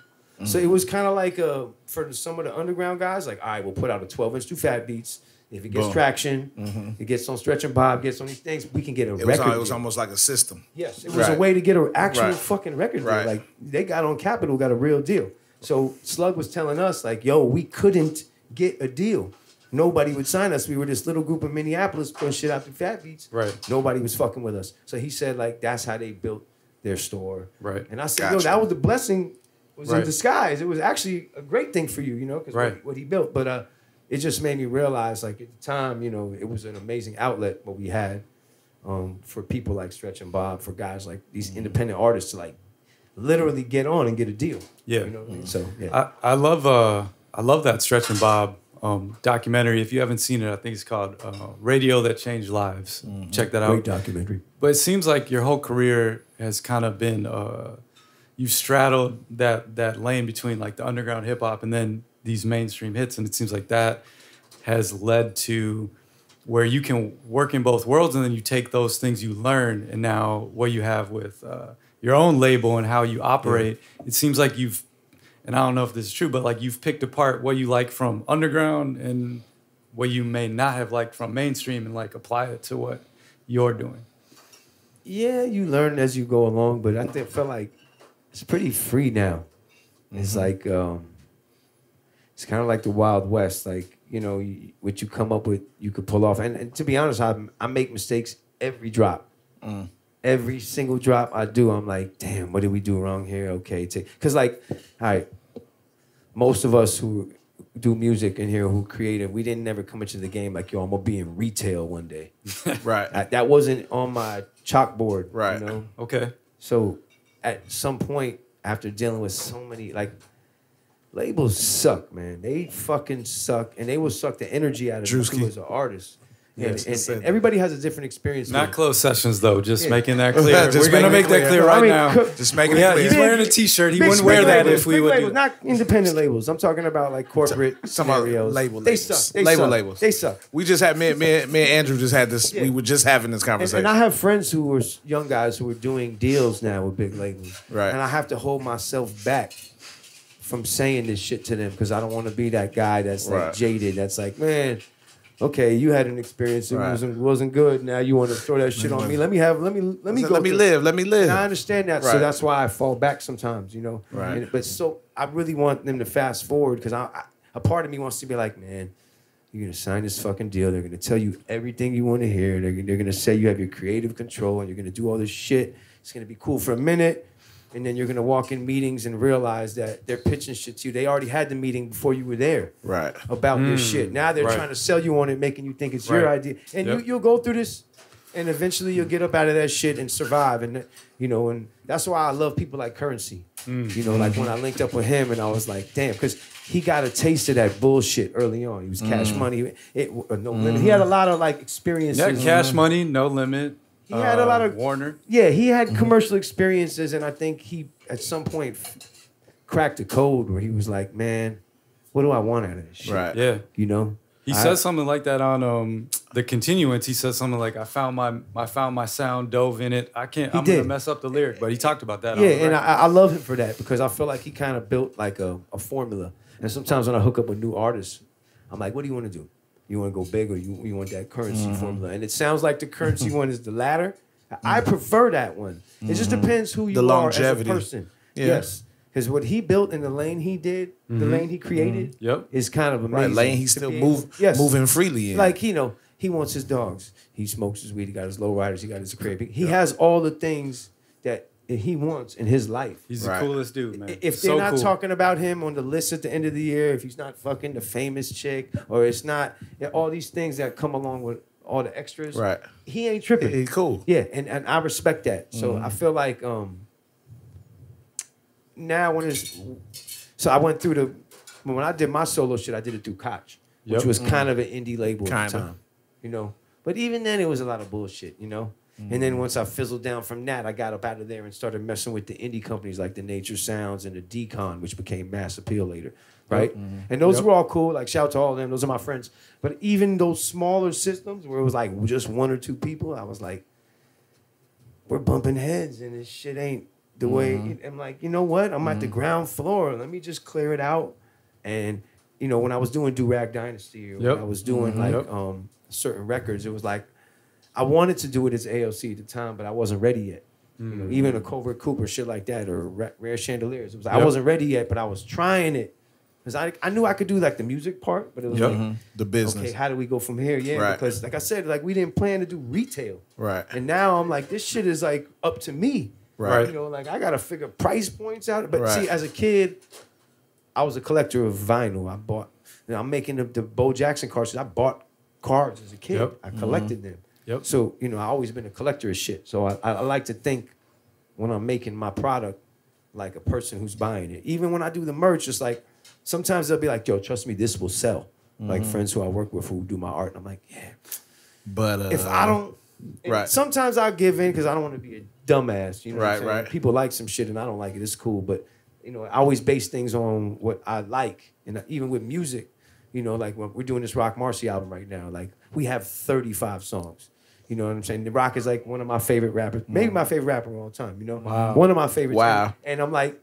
so it was kind of like uh, for some of the underground guys like all right we'll put out a 12 inch two fat beats if it gets Boom. traction, it gets on Stretch and Bob, gets on these things, we can get a It record. al- it was deal. almost like a system. Yes, it was a way to get an actual Right. fucking record deal. Right. Like they got on Capitol, got a real deal. So Slug was telling us, like, yo, we couldn't get a deal. Nobody would sign us. We were this little group in Minneapolis putting shit out through Fat Beats. Right. Nobody was fucking with us. So he said, like, that's how they built their store. Right. And I said, yo, that was the blessing was in disguise. It was actually a great thing for you, you know, because Right. what, what he built. But uh, it just made me realize, like, at the time, you know, it was an amazing outlet what we had um, for people like Stretch and Bob, for guys like these independent artists to like literally get on and get a deal. Yeah. You know I mean? So yeah. I, I love uh I love that Stretch and Bob um, documentary. If you haven't seen it, I think it's called uh, Radio That Changed Lives. Check that out. Great documentary. But it seems like your whole career has kind of been uh, you've straddled that that lane between like the underground hip hop and then these mainstream hits, and it seems like that has led to where you can work in both worlds, and then you take those things you learn, and now what you have with uh, your own label and how you operate. It seems like you've, and I don't know if this is true, but like you've picked apart what you like from underground and what you may not have liked from mainstream, and like apply it to what you're doing. Yeah, you learn as you go along, but I think feel like it's pretty free now. It's like um, it's kind of like the Wild West. Like you know, what you come up with, you could pull off. And, and to be honest, I I make mistakes every drop. Every single drop I do, I'm like, damn, what did we do wrong here? Okay, because like, all right, most of us who do music in here who creative, we didn't never come into the game like, yo, I'm gonna be in retail one day. Right. I, that wasn't on my chalkboard. Right. You know? Okay. So at some point, after dealing with so many like labels suck, man. They fucking suck, and they will suck the energy out of Drewski. you as an artist. And, Yes, I and, and everybody has a different experience. Not with closed sessions though. Just Yeah. making that clear. Just We're gonna make it that clear. clear I right mean, now. co- Just making yeah, it clear. he's wearing a T-shirt. He Big- wouldn't big wear that labels, if we big would. labels, not independent labels. I'm talking about like corporate Some scenarios. label They labels. suck. They label suck. labels. They suck. We just had me, me, me and Andrew just had this. Yeah. We were just having this conversation. and I have friends who were young guys who are doing deals now with big labels. Right. And I have to hold myself back from saying this shit to them because I don't want to be that guy that's like Right. jaded. That's like, man, okay, you had an experience that Right. wasn't wasn't good. Now you want to throw that shit on me. Let me have. Let me. Let me go. let me through- live. Let me live. and I understand that, so that's why I fall back sometimes, you know. Right. And- but so I really want them to fast forward because I, I, a part of me wants to be like, man, you're gonna sign this fucking deal. They're gonna tell you everything you want to hear. They're, they're gonna say you have your creative control and you're gonna do all this shit. It's gonna be cool for a minute, and then you're gonna walk in meetings and realize that they're pitching shit to you. They already had the meeting before you were there Right. about your mm. shit. Now they're right. trying to sell you on it, making you think it's your idea, and Yep. you you'll go through this, and eventually you'll get up out of that shit and survive. And you know, and that's why I love people like Curren$y. Mm. You know, like when I linked up with him, and I was like, damn, because he got a taste of that bullshit early on. He was Cash mm. Money, it uh, no limit. He had a lot of like experiences. Yeah, cash money, no limit. He had a lot of- Warner. Yeah, he had commercial experiences, and I think he at some point f- cracked a code where he was like, "Man, what do I want out of this shit? Right. Yeah. You know. He I- says something like that on um, the continuance. He says something like, "I found my I found my sound, dove in it. I can't. I'm did. gonna mess up the lyric." But he talked about that. Yeah, on the and. I, I love him for that because I feel like he kind of built like a, a formula. And sometimes when I hook up with new artists, I'm like, what do you want to do? You want to go big or you, you want that Curren$y Mm-hmm. formula? And it sounds like the Curren$y one is the latter. I prefer that one. It just depends who you Mm-hmm. The are as a person. Yeah. Yes. Because what he built in the lane he did, the lane he created, Yep. is kind of amazing. Mm-hmm. Right, lane he's still move, yes. moving freely in. Like you know, he wants his dogs. He smokes his weed. He got his low riders. He got his crib. He has all the things that he wants in his life. He's Right. the coolest dude, man. If they're so not cool. talking about him on the list at the end of the year, if he's not fucking the famous chick, or it's not yeah, all these things that come along with all the extras, Right. He ain't tripping. He- he cool. Yeah, and, and I respect that. So Mm-hmm. I feel like um now when it's so I went through the when I did my solo shit, I did it through Koch, which Yep. was kind of an indie label at the Kinda. time. You know. But even then it was a lot of bullshit, you know? And then mm. once I fizzled down from that, I got up out of there and started messing with the indie companies like the Nature Sounds and the Decon, which became Mass Appeal later, right? Mm-hmm. And those Yep. were all cool. Like shout out to all of them; those are my friends. But even those smaller systems where it was like just one or two people, I was like, we're bumping heads, and this shit ain't the way. Mm-hmm. I'm like, you know what? I'm at the mm-hmm. ground floor. Let me just clear it out. And you know, when I was doing Do Rag Dynasty, or when I was doing like Yep. um, certain records, it was like I wanted to do it as ALC at the time, but I wasn't ready yet. You know, mm. even a Covert Cooper, shit like that, or Ra- Rare Chandeliers. It was I Yep. wasn't ready yet, but I was trying it because I I knew I could do like the music part, but it was Yep. like, mm-hmm. the business. okay, how do we go from here? Yeah, Right. because like I said, like we didn't plan to do retail, Right. And now I'm like, this shit is like up to me, Right. You know, like I gotta figure price points out. But Right. see, as a kid, I was a collector of vinyl. I bought. You know, I'm making the, the Bo Jackson cards. I bought cards as a kid. Yep. I collected mm-hmm. them. Yep. So you know, I always been a collector of shit. So I, I, like to think when I'm making my product like a person who's buying it. Even when I do the merch, it's like sometimes they'll be like, "Yo, trust me, this will sell." Like friends who I work with who do my art, and I'm like, "Yeah." But uh, If I don't, right. Sometimes I'll give in because I don't want to be a dumbass. You know, Right, right. People like some shit and I don't like it. It's cool, but you know, I always base things on what I like, and even with music, you know, like when we're doing this Roc Marci album right now, like we have 35 songs. You know what I'm saying? The Roc is like one of my favorite rappers, maybe my favorite rapper of all time. You know, Wow. one of my favorites. Wow. And I'm like,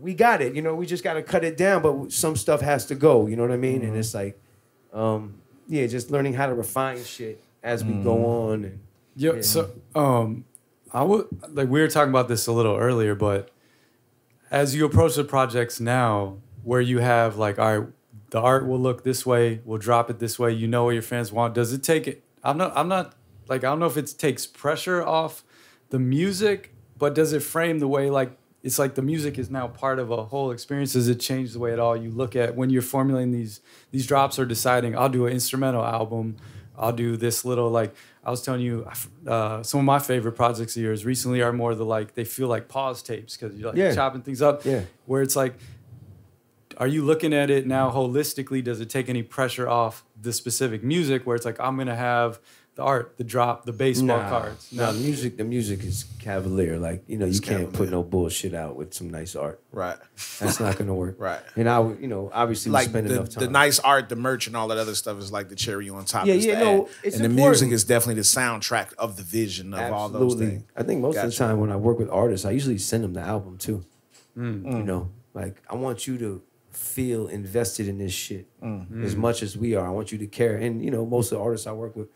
we got it. You know, we just got to cut it down, but some stuff has to go. You know what I mean? Mm-hmm. And it's like, um, yeah, just learning how to refine shit as we go Mm-hmm. on. And Yo, Yeah. so um, I would like we were talking about this a little earlier, but as you approach the projects now, where you have like, all right, the art will look this way, we'll drop it this way. You know what your fans want. Does it take it? I'm not. I'm not like I don't know if it takes pressure off the music, but does it frame the way like it's like the music is now part of a whole experience? Does it change the way at all you look at when you're formulating these these drops or deciding I'll do an instrumental album, I'll do this little like I was telling you uh, some of my favorite projects of yours recently are more the like they feel like pause tapes because you're like Yeah. chopping things up. Yeah. Where it's like are you looking at it now holistically? Does it take any pressure off the specific music where it's like I'm gonna have the art, the drop, the baseball Nah, cards? No, the music, the music is cavalier. Like you know, you can't put no bullshit out with some nice art. right. That's not gonna work. Right. And I, would, you know, obviously we Like spend the, enough time. the nice art, the merch, and all that other stuff is like the cherry on top. Yeah, yeah, the no, ad. it's and the music is definitely the soundtrack of the vision of all those Absolutely. things. I think most of the time when I work with artists, I usually send them the album too. Mm. You know, like I want you to feel invested in this shit Mm. as much as we are. I want you to care, and you know, most of the artists I work with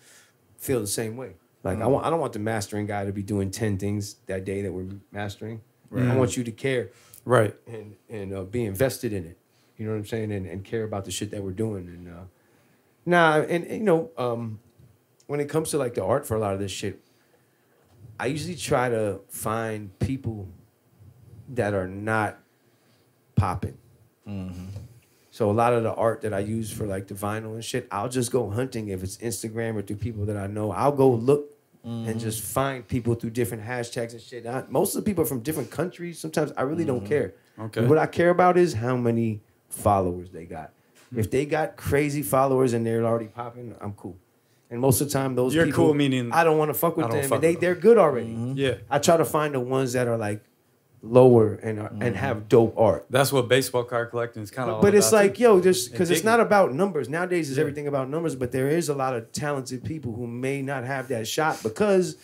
feel the same way. Like I want, I don't want the mastering guy to be doing ten things that day that we're mastering. I want you to care Right. and and uh, be invested in it. You know what I'm saying? And, and care about the shit that we're doing. And uh, nah, and, and, you know, um, when it comes to like the art for a lot of this shit, I usually try to find people that are not popping. So a lot of the art that I use for like the vinyl and shit, I'll just go hunting if it's Instagram or through people that I know. I'll go look and just mm-hmm. find people through different hashtags and shit. I, most of the people are from different countries. Sometimes I really don't mm-hmm. care. Okay. What I care about is how many followers they got. Hmm. If they got crazy followers and they're already popping, I'm cool. And most of the time, those You're people, cool, meaning I don't want to fuck with them. fuck and they with them. they're good already. Mm-hmm. Yeah. I try to find the ones that are like lower and are, and mm-hmm. have dope art. That's what baseball card collecting is kind of. But it's like, too. yo, just because it's not about numbers. Nowadays, Is Yeah. everything about numbers. But there is a lot of talented people who may not have that shot because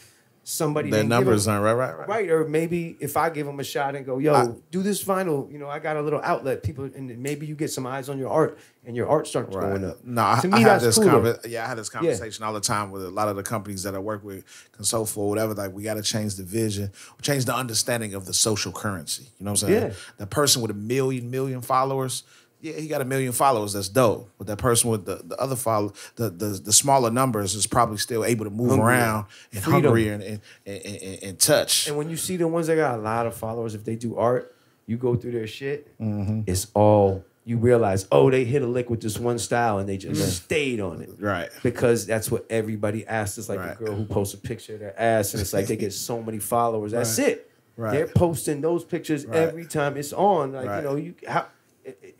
somebody Their numbers them- aren't right, right, right. right. Or maybe if I give them a shot and go, yo, I- do this vinyl. You know, I got a little outlet. People, and maybe you get some eyes on your art, and your art starts going up. No, I, to I me, have that's this conver- yeah, I had this conversation all the time with a lot of the companies that I work with, Consofa or whatever. Like, we got to change the vision, change the understanding of the social currency. You know what I'm saying? Yeah. The person with a million, million followers, yeah, he got a million followers. That's dope. But that person with the, the other follow, the, the the smaller numbers is probably still able to move Hungry. around and Freedom. hungry and and, and, and, and touch. And when you see the ones that got a lot of followers, if they do art, you go through their shit. Mm-hmm. It's all you realize. Oh, they hit a lick with this one style, and they just stayed on it. Right. Because that's what everybody asks. It's like Right. a girl who posts a picture of their ass, and it's like they get so many followers. That's Right. it. Right. They're posting those pictures Right. every time it's on. Like Right. you know, you how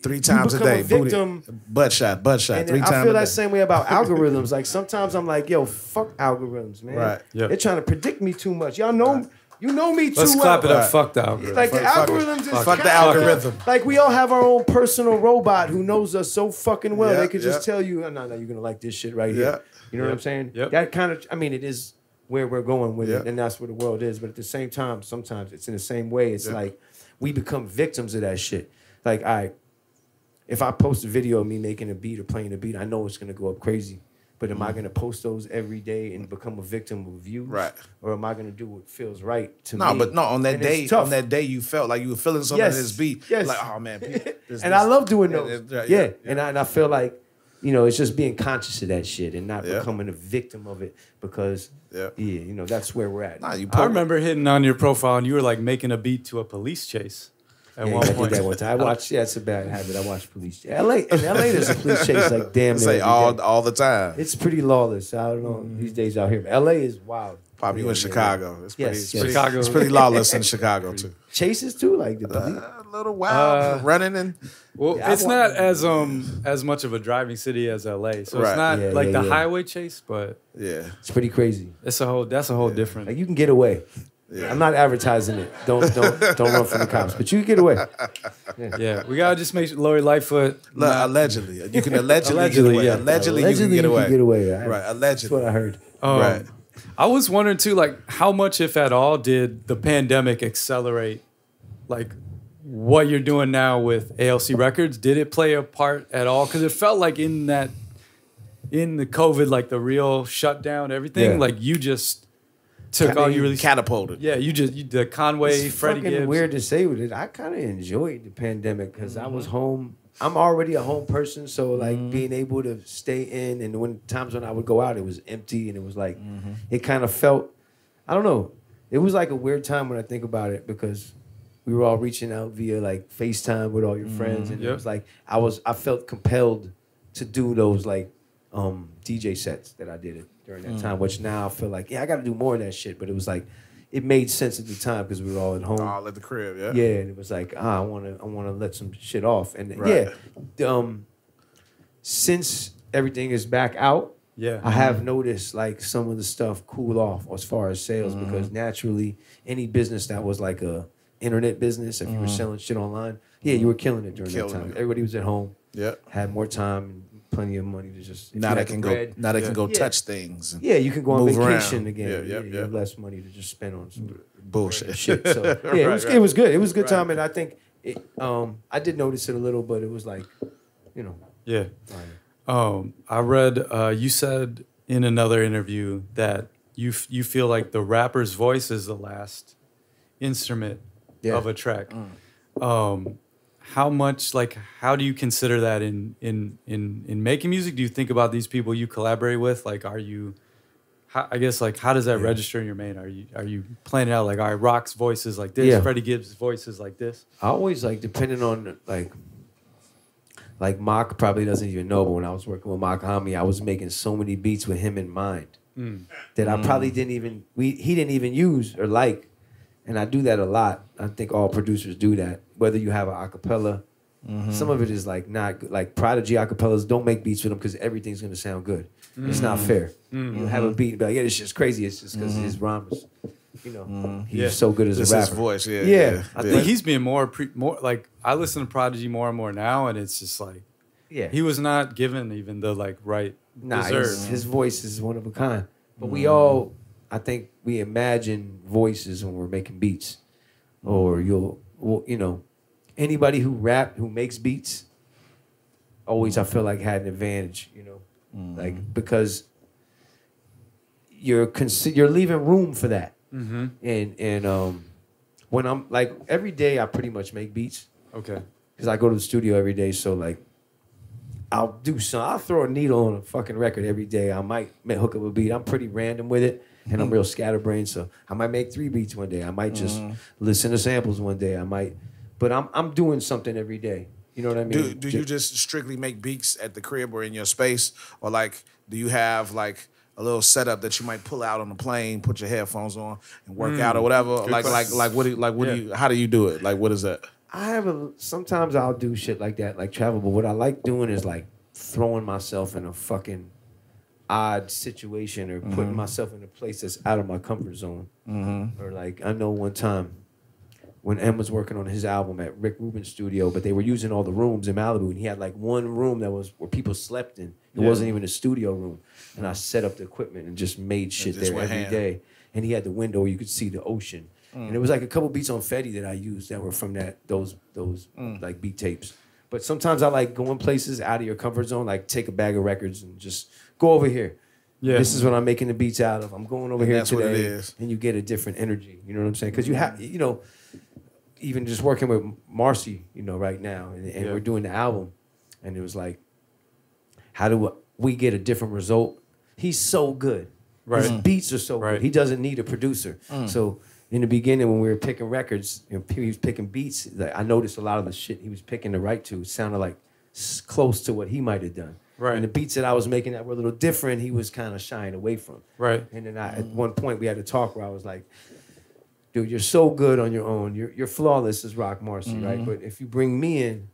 Three you times a day, booty- victim. butt shot, butt shot, And three I feel a that day. same way about algorithms. Like sometimes I'm like, yo, fuck algorithms, man. Right. Yep. They're trying to predict me too much. Y'all know, you know me too Let's well. clap it up. Right. Fuck the algorithm. Like the Fuck- fuck algorithms is Fuck the kinda- algorithm. Like we all have our own personal robot who knows us so fucking well. Yeah, they could just tell you, oh, no, no, you're gonna like this shit right Yeah. here. You know what I'm saying? Yep. That kind of, I mean, it is where we're going with it, and that's where the world is. But at the same time, sometimes it's in the same way. It's Yeah. like we become victims of that shit. Like I, if I post a video of me making a beat or playing a beat, I know it's gonna go up crazy. But am I mm-hmm. gonna post those every day and become a victim of views? Right. Or am I gonna do what feels right to No, me? No, but no, on that And day, on that day, you felt like you were feeling something Yes. in this beat. Yes. Like, oh man, this- and this- I love doing Yeah, those. yeah, Yeah, yeah, And, I, and I feel like, you know, it's just being conscious of that shit and not Yeah. becoming a victim of it because, Yeah. yeah, you know, that's where we're at. Nah, you I remember hitting on your profile and you were like making a beat to a police chase at Yeah, one I did that one time. I watched. Yeah, it's a bad habit. I watch police. LA in LA, there's a police chase like damn near say every all day. all the time. It's pretty lawless. I don't know these days out here. LA is wild. Pop, you Yeah, in yeah, Chicago. It's pretty, Yes, it's yes. pretty, Chicago. It's pretty lawless in Chicago too. Chases too, like the police. Uh, a little wild, Uh, running and Well, Yeah, it's want- not as um as much of a driving city as LA, so Right. it's not Yeah, like yeah, the yeah. highway chase, but yeah. It's pretty crazy. it's a whole that's a whole different. Like you can get away. Yeah. I'm not advertising it. Don't don't don't run from the cops, but you can get away. yeah, we gotta just make sure Lori Lightfoot. Look, not- allegedly, you can allegedly, Allegedly, get away. yeah. Allegedly, you can Allegedly, get away. get away. I- Right, allegedly. That's what I heard. um, right. I was wondering too, like how much, if at all, did the pandemic accelerate, like what you're doing now with ALC Records? Did it play a part at all? Because it felt like in that, in the COVID, like the real shutdown, everything, Yeah. like you just took all you really. catapulted. Yeah, you just you, the Conway, It's Freddie fucking Gibbs. weird to say with it. I kind of enjoyed the pandemic because I Mm-hmm. was home. I'm already a home person, so like Mm-hmm. being able to stay in, and when times when I would go out, it was empty, and it was like Mm-hmm. it kind of felt. I don't know. It was like a weird time when I think about it because we were all reaching out via like FaceTime with all your friends, and it was like I was I felt compelled to do those like um, DJ sets that I did it during that time. Which now I feel like yeah, I got to do more of that shit. But it was like it made sense at the time because we were all at home. All at the crib, yeah. Yeah, and it was like, ah, I want to, I want to let some shit off, and Right. yeah, um, since everything is back out, Yeah. I have noticed like some of the stuff cool off as far as sales Mm-hmm. because naturally, any business that was like a internet business, if you were selling shit online, yeah, you were killing it during Mm-hmm. Killing that time. it. Everybody was at home, Yeah. had more time, and plenty of money to just. Now you they had the can go. bread- Now they can go Yeah. touch things. And Yeah, you can go on Move vacation around. again. Yeah, Yeah, yep, you have less money to just spend on some Bullshit. shit. So yeah, it was right. it was good. It was a good Right. time, and I think it, um, I did notice it a little, but it was like, you know, Yeah. like, Um, I read uh, you said in another interview that you f- you feel like the rapper's voice is the last instrument Yeah. of a track. Um, how much like how do you consider that in in in in making music? Do you think about these people you collaborate with? Like, are you? How, I guess like how does that register in your main? Are you are you planning out like all right, Roc's voices like this, Yeah. Freddie Gibbs' voices like this? I always like depending on like like Mach probably doesn't even know, but when I was working with Mach-Hommy, I was making so many beats with him in mind hmm. that I probably hmm. didn't even we he didn't even use or like. And I do that a lot. I think all producers do that. Whether you have an acapella Some of it is like not good. Like Prodigy acapellas don't make beats with them because everything's gonna sound good. It's not fair. You have a beat, and be like, yeah, it's just crazy. It's just because his rhymes, you know, he's Yeah. so good as Just a his rapper. voice, yeah, yeah. yeah, I yeah. Think he's being more pre- more like I listen to Prodigy more and more now, and it's just like yeah. he was not given even the like right Nah, his, his voice is one of a kind. But we mm. all, I think, we imagine voices when we're making beats, or you'll, well, you know, anybody who rap who makes beats, always I feel like had an advantage, you know, like because you're consi- you're leaving room for that, Mm-hmm. and and um, when I'm like every day I pretty much make beats Okay. because I go to the studio every day. So like, I'll do some. I'll throw a needle on a fucking record every day. I might hook up a beat. I'm pretty random with it, and I'm hmm. real scatterbrained. So I might make three beats one day. I might just hmm. listen to samples one day. I might, but I'm I'm doing something every day. You know what I mean? Do do you just strictly make beats at the crib or in your space, or like do you have like a little setup that you might pull out on the plane, put your headphones on, and work out or hmm. whatever? Like like question. like what do you, like what do you how do you do it? Like what is that? I have a sometimes I'll do shit like that, like travel. But what I like doing is like throwing myself in a fucking odd situation or putting myself in a place that's out of my comfort zone. Or like I know one time when Em was working on his album at Rick Rubin's studio, but they were using all the rooms in Malibu, and he had like one room that was where people slept in. It Yeah. wasn't even a studio room, and I set up the equipment and just made shit just there every day. And he had the window where you could see the ocean, and it was like a couple beats on Fetti that I used that were from that those those like beat tapes. But sometimes I like going places out of your comfort zone, like take a bag of records and just go over here. Yeah. This is what I'm making the beats out of. I'm going over And here that's what it today, and you get a different energy. You know what I'm saying? Because you have, you know, even just working with Marci, you know, right now, and, and Yeah. we're doing the album, and it was like, how do we get a different result? He's so good. Right. His beats are so Right. good. He doesn't need a producer. Mm. So in the beginning, when we were picking records, you know, he was picking beats. Like, I noticed a lot of the shit he was picking to write to sounded like close to what he might have done. Right. And the beats that I was making that were a little different, he was kind of shying away from. Right. And then I, at one point we had a talk where I was like, dude, you're so good on your own. You're, you're flawless as Roc Marci, right? Mm-hmm. But if you bring me in,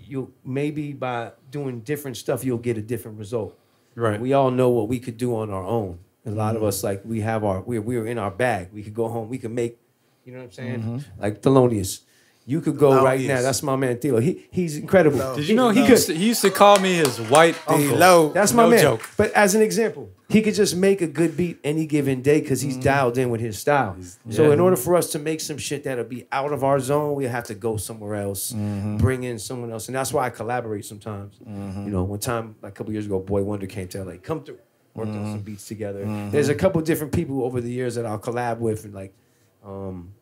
you'll maybe by doing different stuff, you'll get a different result. Right. We all know what we could do on our own. A lot of mm-hmm. us, like, we have our, we we were in our bag. We could go home. We could make, you know what I'm saying? Mm-hmm. Like Thelonious. You could go right now. That's my man, Thilo. He, he's incredible. Did you know he could- used to, he used to call me his white uncle? T-Lo. that's my No man. joke. But as an example, he could just make a good beat any given day because he's mm-hmm. dialed in with his style. So yeah. in order for us to make some shit that'll be out of our zone, we have to go somewhere else, bring in someone else, and that's why I collaborate sometimes. You know, one time like a couple years ago, Boy Wonder came to LA, come through, worked on some beats together. There's a couple different people over the years that I'll collab with, and like, um,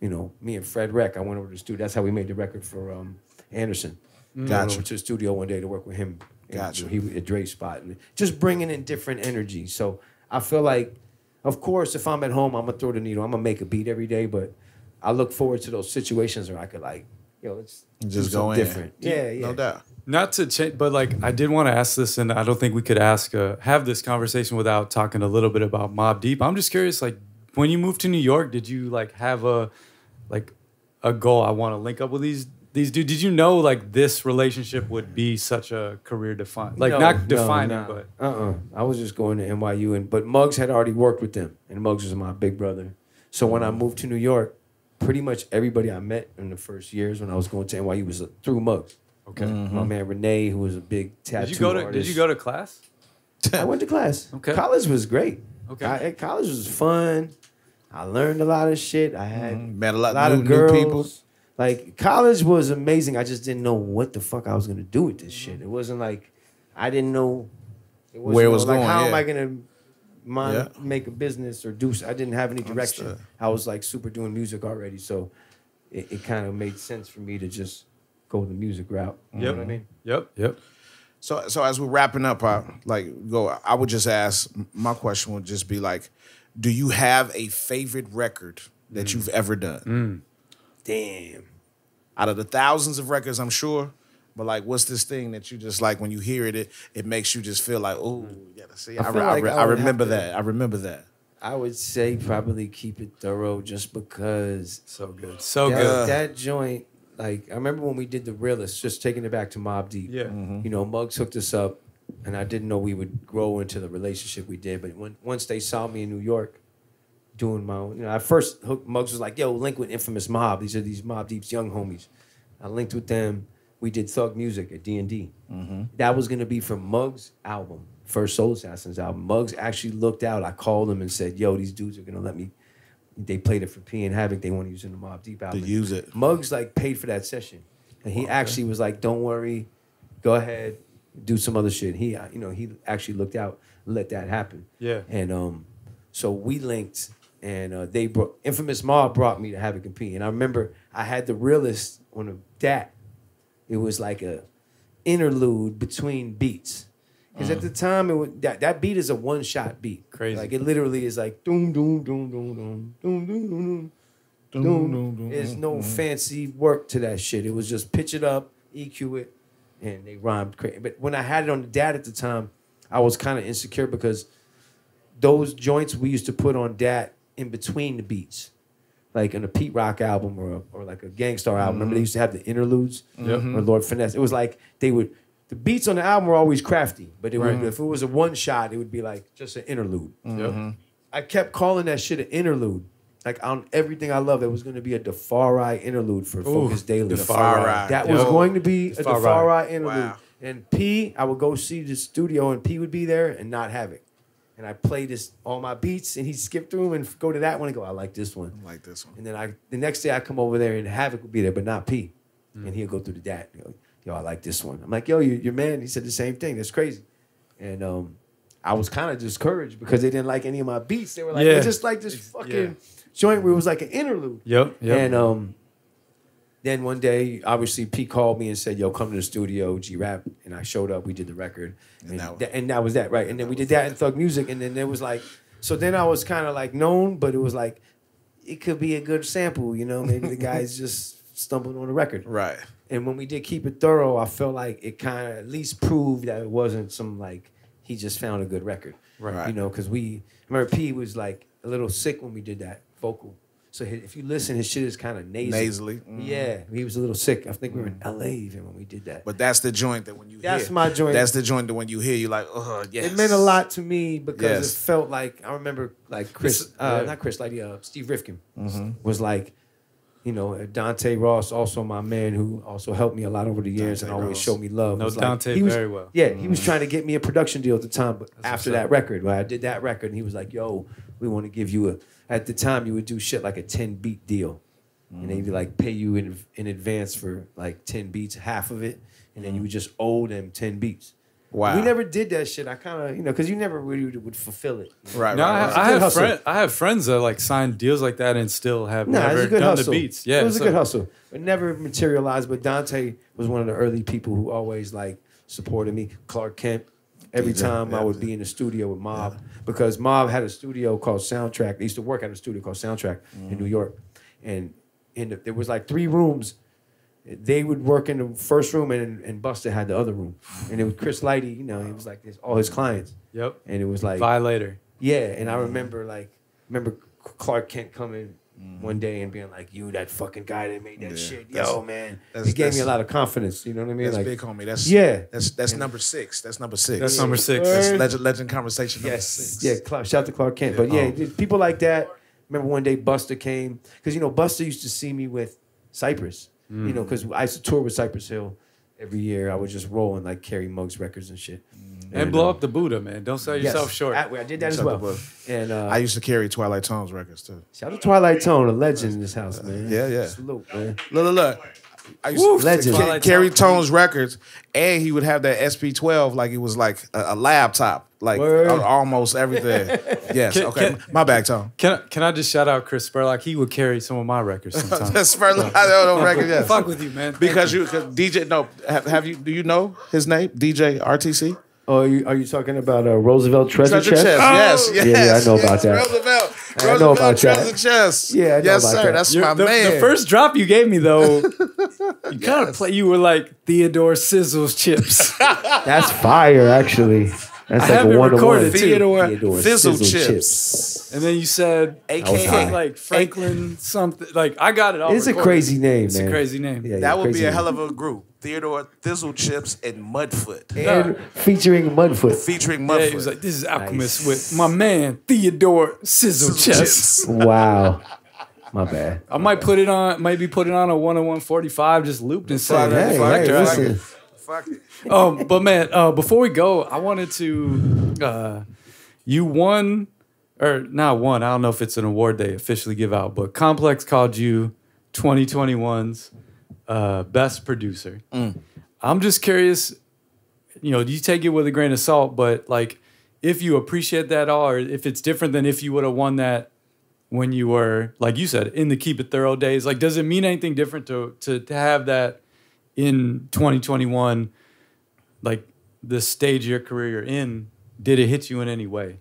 you know, me and Fredwreck, I went over to the studio. That's how we made the record for um, Anderson. I went Gotcha. over to the studio one day to work with him. Gotcha. He at Dre's spot, and just bringing in different energy. So I feel like, of course, if I'm at home, I'm gonna throw the needle. I'm gonna make a beat every day, but I look forward to those situations where I could like, yo, let's Just go different. Yeah, yeah. No doubt. Not to change, but like I did want to ask this, and I don't think we could ask uh, have this conversation without talking a little bit about Mobb Deep. I'm just curious, like when you moved to New York, did you like have a like a goal? I want to link up with these these dudes. Did you know like this relationship would be such a career define, like No, not no, defining, nah. but uh-uh. I was just going to NYU, and but Muggs had already worked with them, and Muggs was my big brother. So when I moved to New York, pretty much everybody I met in the first years when I was going to NYU was uh, through Muggs. Okay. Mm-hmm. My man Renee, who was a big tattoo Did you go to Did you go to class? I went to class. Okay. College was great. Okay. I, college was fun. I learned a lot of shit. I had mm-hmm. Met a lot, a lot new, of girls. new people. Like college was amazing. I just didn't know what the fuck I was gonna do with this mm-hmm. shit. It wasn't like I didn't know it wasn't Where it was like, going, How am. I gonna mind, Yeah. make a business or do? I didn't have any direction. Understood. I was like super doing music already, so it, it kind of made sense for me to just go the music route. You know Yep. what I mean? Yep. Yep. So, so as we're wrapping up, I, like go. I would just ask. My question would just be like, do you have a favorite record that Mm. you've ever done Damn. out of the thousands of records? I'm sure, but like, what's this thing that you just like when you hear it? It, it makes you just feel like, oh, yeah. See, I, I re- feel I, like re- I I would have remember to- that. I remember that. I would say probably keep it thorough, just because So good. So that, good. that joint like I remember when we did the Realest, just taking it back to Mobb Deep. Yeah. Mm-hmm. You know, Muggs hooked us up, and I didn't know we would grow into the relationship we did. But when once they saw me in New York, doing my own, you know, I first hooked, Muggs was like, "Yo, link with Infamous Mobb. These are these Mobb Deep's young homies." I linked with them. We did Thug Music at D and D. Mm-hmm. That was gonna be from Muggs' album, first Soul Assassins album. Muggs actually looked out. I called him and said, "Yo, these dudes are gonna let me." They played it for P and Havoc. They want to use it in the Mobb Deep album. use it. Muggs like paid for that session, and he actually was like, "Don't worry, go ahead, do some other shit." He, uh, you know, he actually looked out, let that happen. Yeah. And um, so we linked, and uh, they brought Infamous Mobb brought me to Havoc and P, and I remember I had the Realest on a DAT. It was like a interlude between beats. Because at the time, it was, that, that beat is a one shot beat. Crazy. Like it literally is like doom doom doom doom doom doom doom doom doom doom. There's no fancy work to that shit. It was just pitch it up, EQ it, and they rhymed crazy. But when I had it on the DAT at the time, I was kind of insecure because those joints we used to put on DAT in between the beats. Like on a Pete Rock album or, or like a Gang Starr album. Remember they used to have the interludes? Yep. Or Lord Finesse. It was like they would the beats on the album were always crafty, but it would, if it was a one shot, it would be like just an interlude. Mm-hmm. Yep. I kept calling that shit an interlude. Like on everything I love, there was going to be a Defari interlude for Focused Daily. Defari. That was Yo. going to be a Defari. Defari interlude. Wow. And P, I would go see the studio, and P would be there and not have it. And I play this all my beats, and he'd skip through them and go to that one and go, I like this one. I like this one. And then I the next day I come over there and Havoc would be there, but not P. And he'll go through the dat. And go, Yo, I like this one. I'm like, yo, you, your man. He said the same thing. That's crazy. And um, I was kind of discouraged because they didn't like any of my beats. They were like, Yeah. they just like this fucking joint where it was like an interlude. Yep. Yep. And um, then one day, obviously, P called me and said, "Yo, come to the studio, G Rap." And I showed up. We did the record, and, that was- and that was that, right? And then we did that in Thug Music, and then there was like, so then I was kind of like known, but it was like, it could be a good sample, you know? Maybe the guys just stumbled on the record, Right. And when we did Keep It Thorough, I felt like it kind of at least proved that it wasn't some like he just found a good record. Right. You know, because we remember P was like a little sick when we did that vocal. So if you listen, his shit is kind of nasal. Nasally. Mhm. Yeah, he was a little sick. I think we were in LA even when we did that. But that's the joint that when you That's hear. my joint. That's the joint that when you hear, you're like, oh, yes. It meant a lot to me because Yes. it felt like I remember like Chris, uh, yeah. not Chris, like uh, Steve Rifkin Mm-hmm. was like, you know, Dante Ross, also my man who also helped me a lot over the years Dante and always Ross. showed me love. Know was like- Dante he was- very well. Yeah, he was mm-hmm. trying to get me a production deal at the time, but after that record, where I did that record, and he was like, "Yo, we want to give you a." At the time, you would do shit like a ten beat deal, and they'd mm-hmm. like pay you in in advance for like ten beats, half of it, and then you would just owe them ten beats. Wow. We never did that shit. I kind of, you know, because you never really would fulfill it. Right, No, right, I, right. I have hustle. friend, I have friends that like sign deals like that and still have Nah, never it's a good done hustle. the beats. Yeah, it was so- a good hustle. It never materialized, but Dante was one of the early people who always like supported me. Clark Kent. Every DJ, time I yeah. would be in the studio with Mobb, because Mobb had a studio called Soundtrack. They used to work at a studio called Soundtrack Mm-hmm. in New York, and in the, there was like three rooms. They would work in the first room, and and Busta had the other room, and it was Chris Lighty. You know, it was like his, all his clients, Yep. and it was like Violator. yeah, and I remember like remember Clark Kent coming one day and being like, "You, that fucking guy that made that Yeah, shit, that's- yo, man." that's- It gave me a lot of confidence. You know what I mean? That's like, big, homie. That's Yeah. That's that's number six. That's number six. That's number six. That's legend, legend conversation. Number yes, six. yeah. Clark, shout out to Clark Kent, but yeah, Oh. people like that. Remember one day Busta came because you know Busta used to see me with Cypress. You know, because I used to tour with Cypress Hill every year. I would just roll and like carry Muggs records and shit. And blow uh, up the Buddha, man. Don't sell yes, yourself short. I, I did that as Shut the well. And uh, I used to carry Twilite Tones records too. shout out to Twilite Tone, a legend in this house, man. Yeah, yeah. Salute, man. Look, look, look. I used Woo, to legend. ca- carry Tones. Tones records, and he would have that SP12 like it was like a, a laptop, like Word. almost everything. yes, Can- okay. can- my bag, Tone. Can I, can I just shout out Chris Spurlock? He would carry some of my records sometimes. That's first I don't know record. Yes. Fuck with you, man. Because you, cause DJ, no, have, have you? Do you know his name? DJ RTC. Oh, are you, are you talking about uh, Roosevelt Treasure, Treasure Chest? chest. Yes, yes. Yeah, yeah, I know about yes. that. Roosevelt. I know Roosevelt about that. chest. Yeah, I know yes, about sir. that. That's You're- my the, man. the first drop you gave me though, you kind of play. You were like Theodore Sizzle's chips. That's fire, actually. That's I like have a it one to one. recorded, too. Theodore, Theodore Fizzle, Sizzle Chips. And then you said AKA. like Franklin something. Like I got it all. It's a crazy name, It's man. a crazy name. Yeah, That would be a name. hell of a group. Theodore Thizzle Chips and Mudfoot. And featuring Mudfoot. Featuring Mudfoot. Yeah, Mudfoot. he was like, "This is Alchemist Nice. with my man Theodore Sizzle Sizzle Chest." Wow. My bad. I might put it on, maybe put it on a one on one forty five, just looped and Fuck said, it, Hey, hey, listen. It. Fuck it. um, but man, uh, before we go, I wanted to. Uh, you won, or not won. I don't know if it's an award they officially give out, but Complex called you 2021's uh, best producer. I'm just curious. You know, you take it with a grain of salt, but like, if you appreciate that all, or if it's different than if you would have won that when you were, like you said, in the Keep It Thorough days. Like, does it mean anything different to to, to have that in 2021? Like the stage of your career you're in, did it hit you in any way?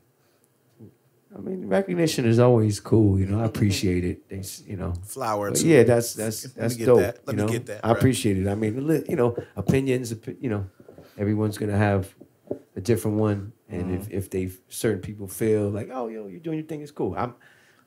I mean, recognition is always cool. You know, I appreciate it. They, you know, Flower. But yeah, that's that's Let me that's get dope. that. Let you me know, get that, I right. appreciate it. I mean, you know, opinions. You know, everyone's gonna have a different one, and Mm-hmm. if if they certain people feel like, oh, yo, you're doing your thing, it's cool. I'm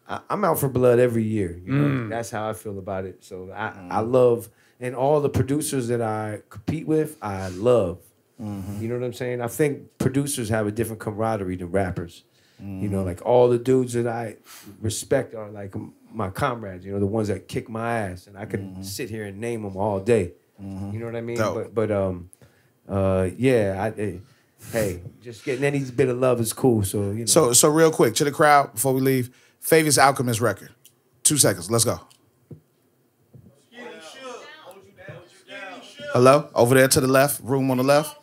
I, I'm out for blood every year. You know, Mm. that's how I feel about it. So I I love and all the producers that I compete with, I love. Mm-hmm. You know what I'm saying? I think producers have a different camaraderie than rappers. You Mm-hmm. know, like all the dudes that I respect are like my comrades. You know, the ones that kick my ass, and I could Mm-hmm. sit here and name them all day. You know what I mean? But but um, uh, yeah, I. eh, hey, just getting any bit of love is cool. So you know. So, so real quick to the crowd before we leave, Fabius Alchemist record. Two seconds. Let's go. Hello, over there to the left, room on the left.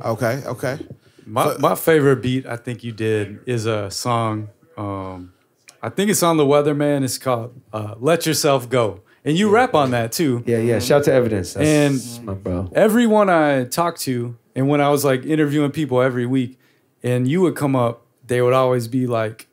Okay, okay. My my favorite beat I think you did is a song. Um, I think it's on the Weatherman. It's called uh, "Let Yourself Go," and you rap on that too. yeah, yeah. Shout out to Evidence. That's, And- my bro. Everyone I talked to, and when I was like interviewing people every week, and you would come up, they would always be like,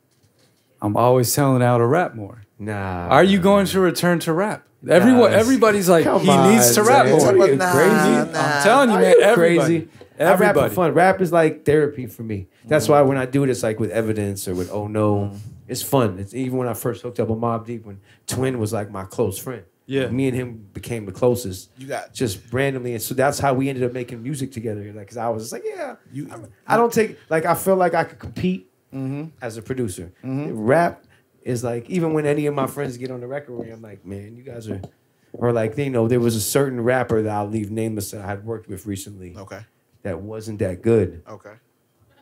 "I'm always telling Al to rap more." Nah. Are you going to return to rap? Everyone, Nah, everybody's like, come he needs to on, rap man. more. Are you Nah, crazy? nah. I'm telling you, Are man. you Everybody, crazy? I rap for everybody. fun. Rap is like therapy for me. That's why when I do it, it's like with evidence or with Oh No, it's fun. It's even when I first hooked up with Mobb Deep, when Twin was like my close friend. Yeah. me and him became the closest. You got- just randomly, and so that's how we ended up making music together. Like, cause I was just like, yeah, You- I'm- I don't take like I feel like I could compete Mm-hmm. as a producer. Rap is like even when any of my friends get on the record with me, I'm like, man, you guys are. Or like you know, there was a certain rapper that I'll leave nameless that I had worked with recently Okay, that wasn't that good, okay.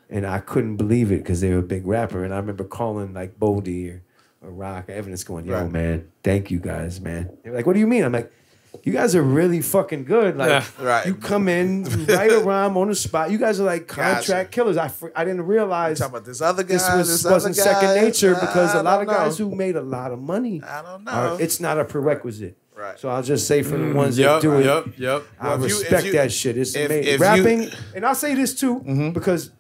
and I couldn't believe it because they were a big rapper. And I remember calling like Boldy or, or Roc or Evidence, going, "Yo, Right. man, thank you guys, man." They were like, "What do you mean?" I'm like, "You guys are really fucking good. Like, Yeah. Right. you come in, you write a rhyme on the spot. You guys are like Gotcha. contract killers. I I didn't realize." Talk about this other guy. this was this wasn't guy. second nature because I a lot of don't guys who made a lot of money, I don't know. are- it's not a prerequisite. Right. So I'll just say for the ones Yep, that do it, yep, yep. I Well, if you- respect you- that shit. It's if- amazing. if you- rapping, and I'll say this too, Mm-hmm. because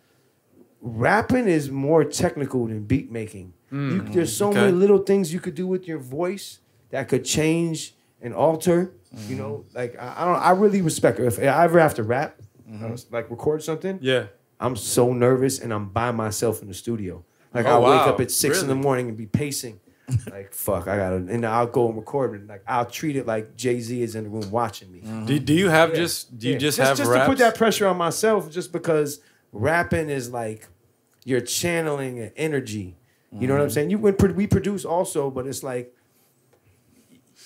rapping is more technical than beat making. You, there's so okay. many little things you could do with your voice that could change and alter. You know, like I, I don't. I really respect it. If I ever have to rap, uh, like record something, Yeah. I'm so nervous and I'm by myself in the studio. Like Oh, I'll wake up at six in the morning and be pacing. like fuck, I gotta, and I'll go and record and like I'll treat it like Jay Z is in the room watching me. Do, do you have just do you Yeah. just, just have just raps? to put that pressure on myself, just because rapping is like you're channeling an energy. You know what Mm-hmm. I'm saying? You we produce also, but it's like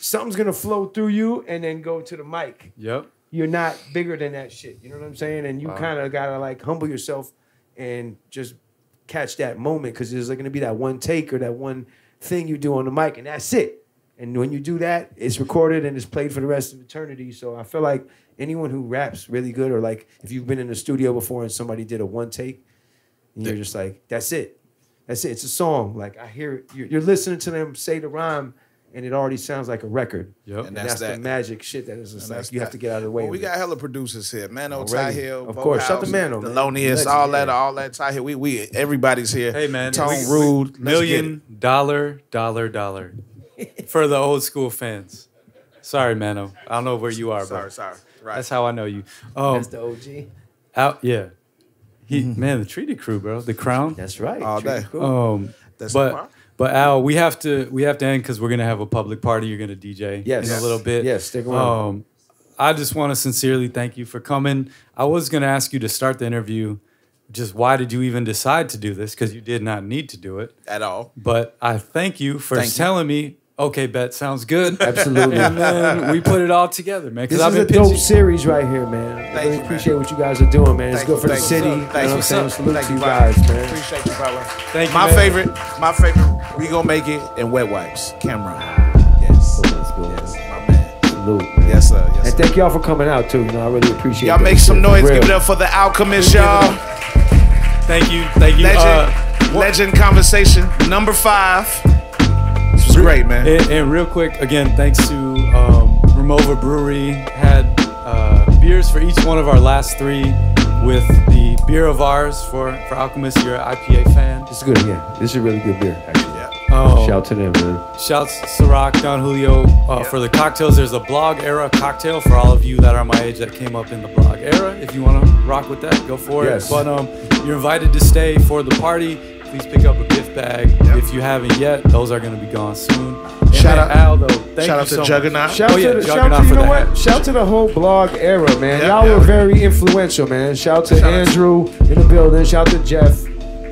something's gonna flow through you and then go to the mic Yep. you're not bigger than that shit. You know what I'm saying? And you Wow. kind of gotta like humble yourself and just catch that moment because there's like gonna be that one take or that one thing you do on the mic, and that's it. And when you do that, it's recorded and it's played for the rest of eternity. So I feel like anyone who raps really good, or like if you've been in the studio before and somebody did a one take, and you're just like, that's it. That's it. It's a song. Like I hear it. You're, you're listening to them say the rhyme, and it already sounds like a record. Yep. And, And that's, that's the magic shit that is just And like that's you have to get out of the way. Well, we got hella producers here. Mano, Already. Ty Hill, Of Bo course. Shout House, to Mano, man. Thelonious, Legend, all that, all that. Ty Hill. We, we, everybody's here. Hey man, Tone we- Rude, let's million dollar dollar dollar for the old school fans. Sorry, Mano. I don't know where you are, Sorry, bro. sorry. Right. That's how I know you. Um, That's the OG. out, yeah. He man, the Treaty Crew, bro, the Crown. That's right. All day. Crew. Um, That's the but part. But Al, we have to we have to end because we're gonna have a public party. You're gonna DJ Yes. in a little bit. Yes, stick around. Um, I just want to sincerely thank you for coming. I was gonna ask you to start the interview. Just why did you even decide to do this? Because you did not need to do it. At all. But I thank you for Thank you. telling me. Okay, bet sounds good. Absolutely. and then we put it all together, man. This I've is a been dope series right here, man. I really you, man. appreciate what you guys are doing, man. It's Thank good you, for the city. Thank you know what I'm saying? Salute Thank to you guys, man. Appreciate you, brother. Thank you, My man. favorite, my favorite, we gonna make it in wet wipes. Cameron. Yes. Let's go, Yes, man. my man. Salute. Yes, sir. Yes, And sir. thank y'all for coming out too. You know, I really appreciate it. Y'all make some shit, noise. Give it up for the Alchemist, y'all. Thank you, thank you. Legend, Uh, legend conversation number five. This was great, man. And, and real quick, again, thanks to um, Ramova Brewery. Had uh, beers for each one of our last three with the beer of ours for, for Alchemist. You're an IPA fan. It's good, yeah. This is a really good beer, actually. Yeah. Um, Shout to them, man. Shouts Ciroc, Don Julio. Uh, For the cocktails, there's a blog era cocktail for all of you that are my age that came up in the blog era. If you want to rock with that, go for Yes. it. But um, you're invited to stay for the party. Please pick up a gift bag. Yep. If you haven't yet, those are going to be gone soon. And Shout then out- Al, though. Thank Shout you out to so much. Jugrnaut. Shout Oh, yeah, to the, shout Jugrnaut to, you know the what? Shout to the whole blog era, man. Yeah, Y'all yeah. were very influential, man. Shout to Shout out to- Andrew in the building. Shout to Jeff.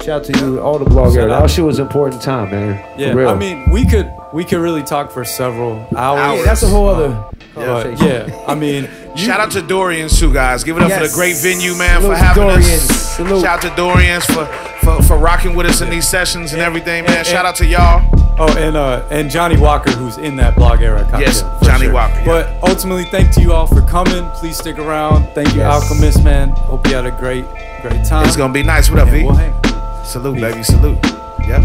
Shout out to you, all the blog Shout era. out. Shit was important time, man. Yeah, real. I mean, we could we could really talk for several hours. Hours. Yeah, that's a whole other But conversation. yeah, I mean, you, Shout out to Dorian's too, guys. Give it up for the great venue, man, Salute for having Dorian's. us. Salute. Shout out to Dorian's for, for for rocking with us in these sessions and everything, man. and- Shout out to y'all. Oh, and uh, and Johnnie Walker, who's in that blog era. Cocktail, Yes, for Johnnie Walker, yeah. But ultimately, thank to you all for coming. Please stick around. Thank you, Yes. Alchemist, man. Hope you had a great, great time. It's gonna be nice. What up, And V? we'll hang. Salute, baby. Salute. Yep.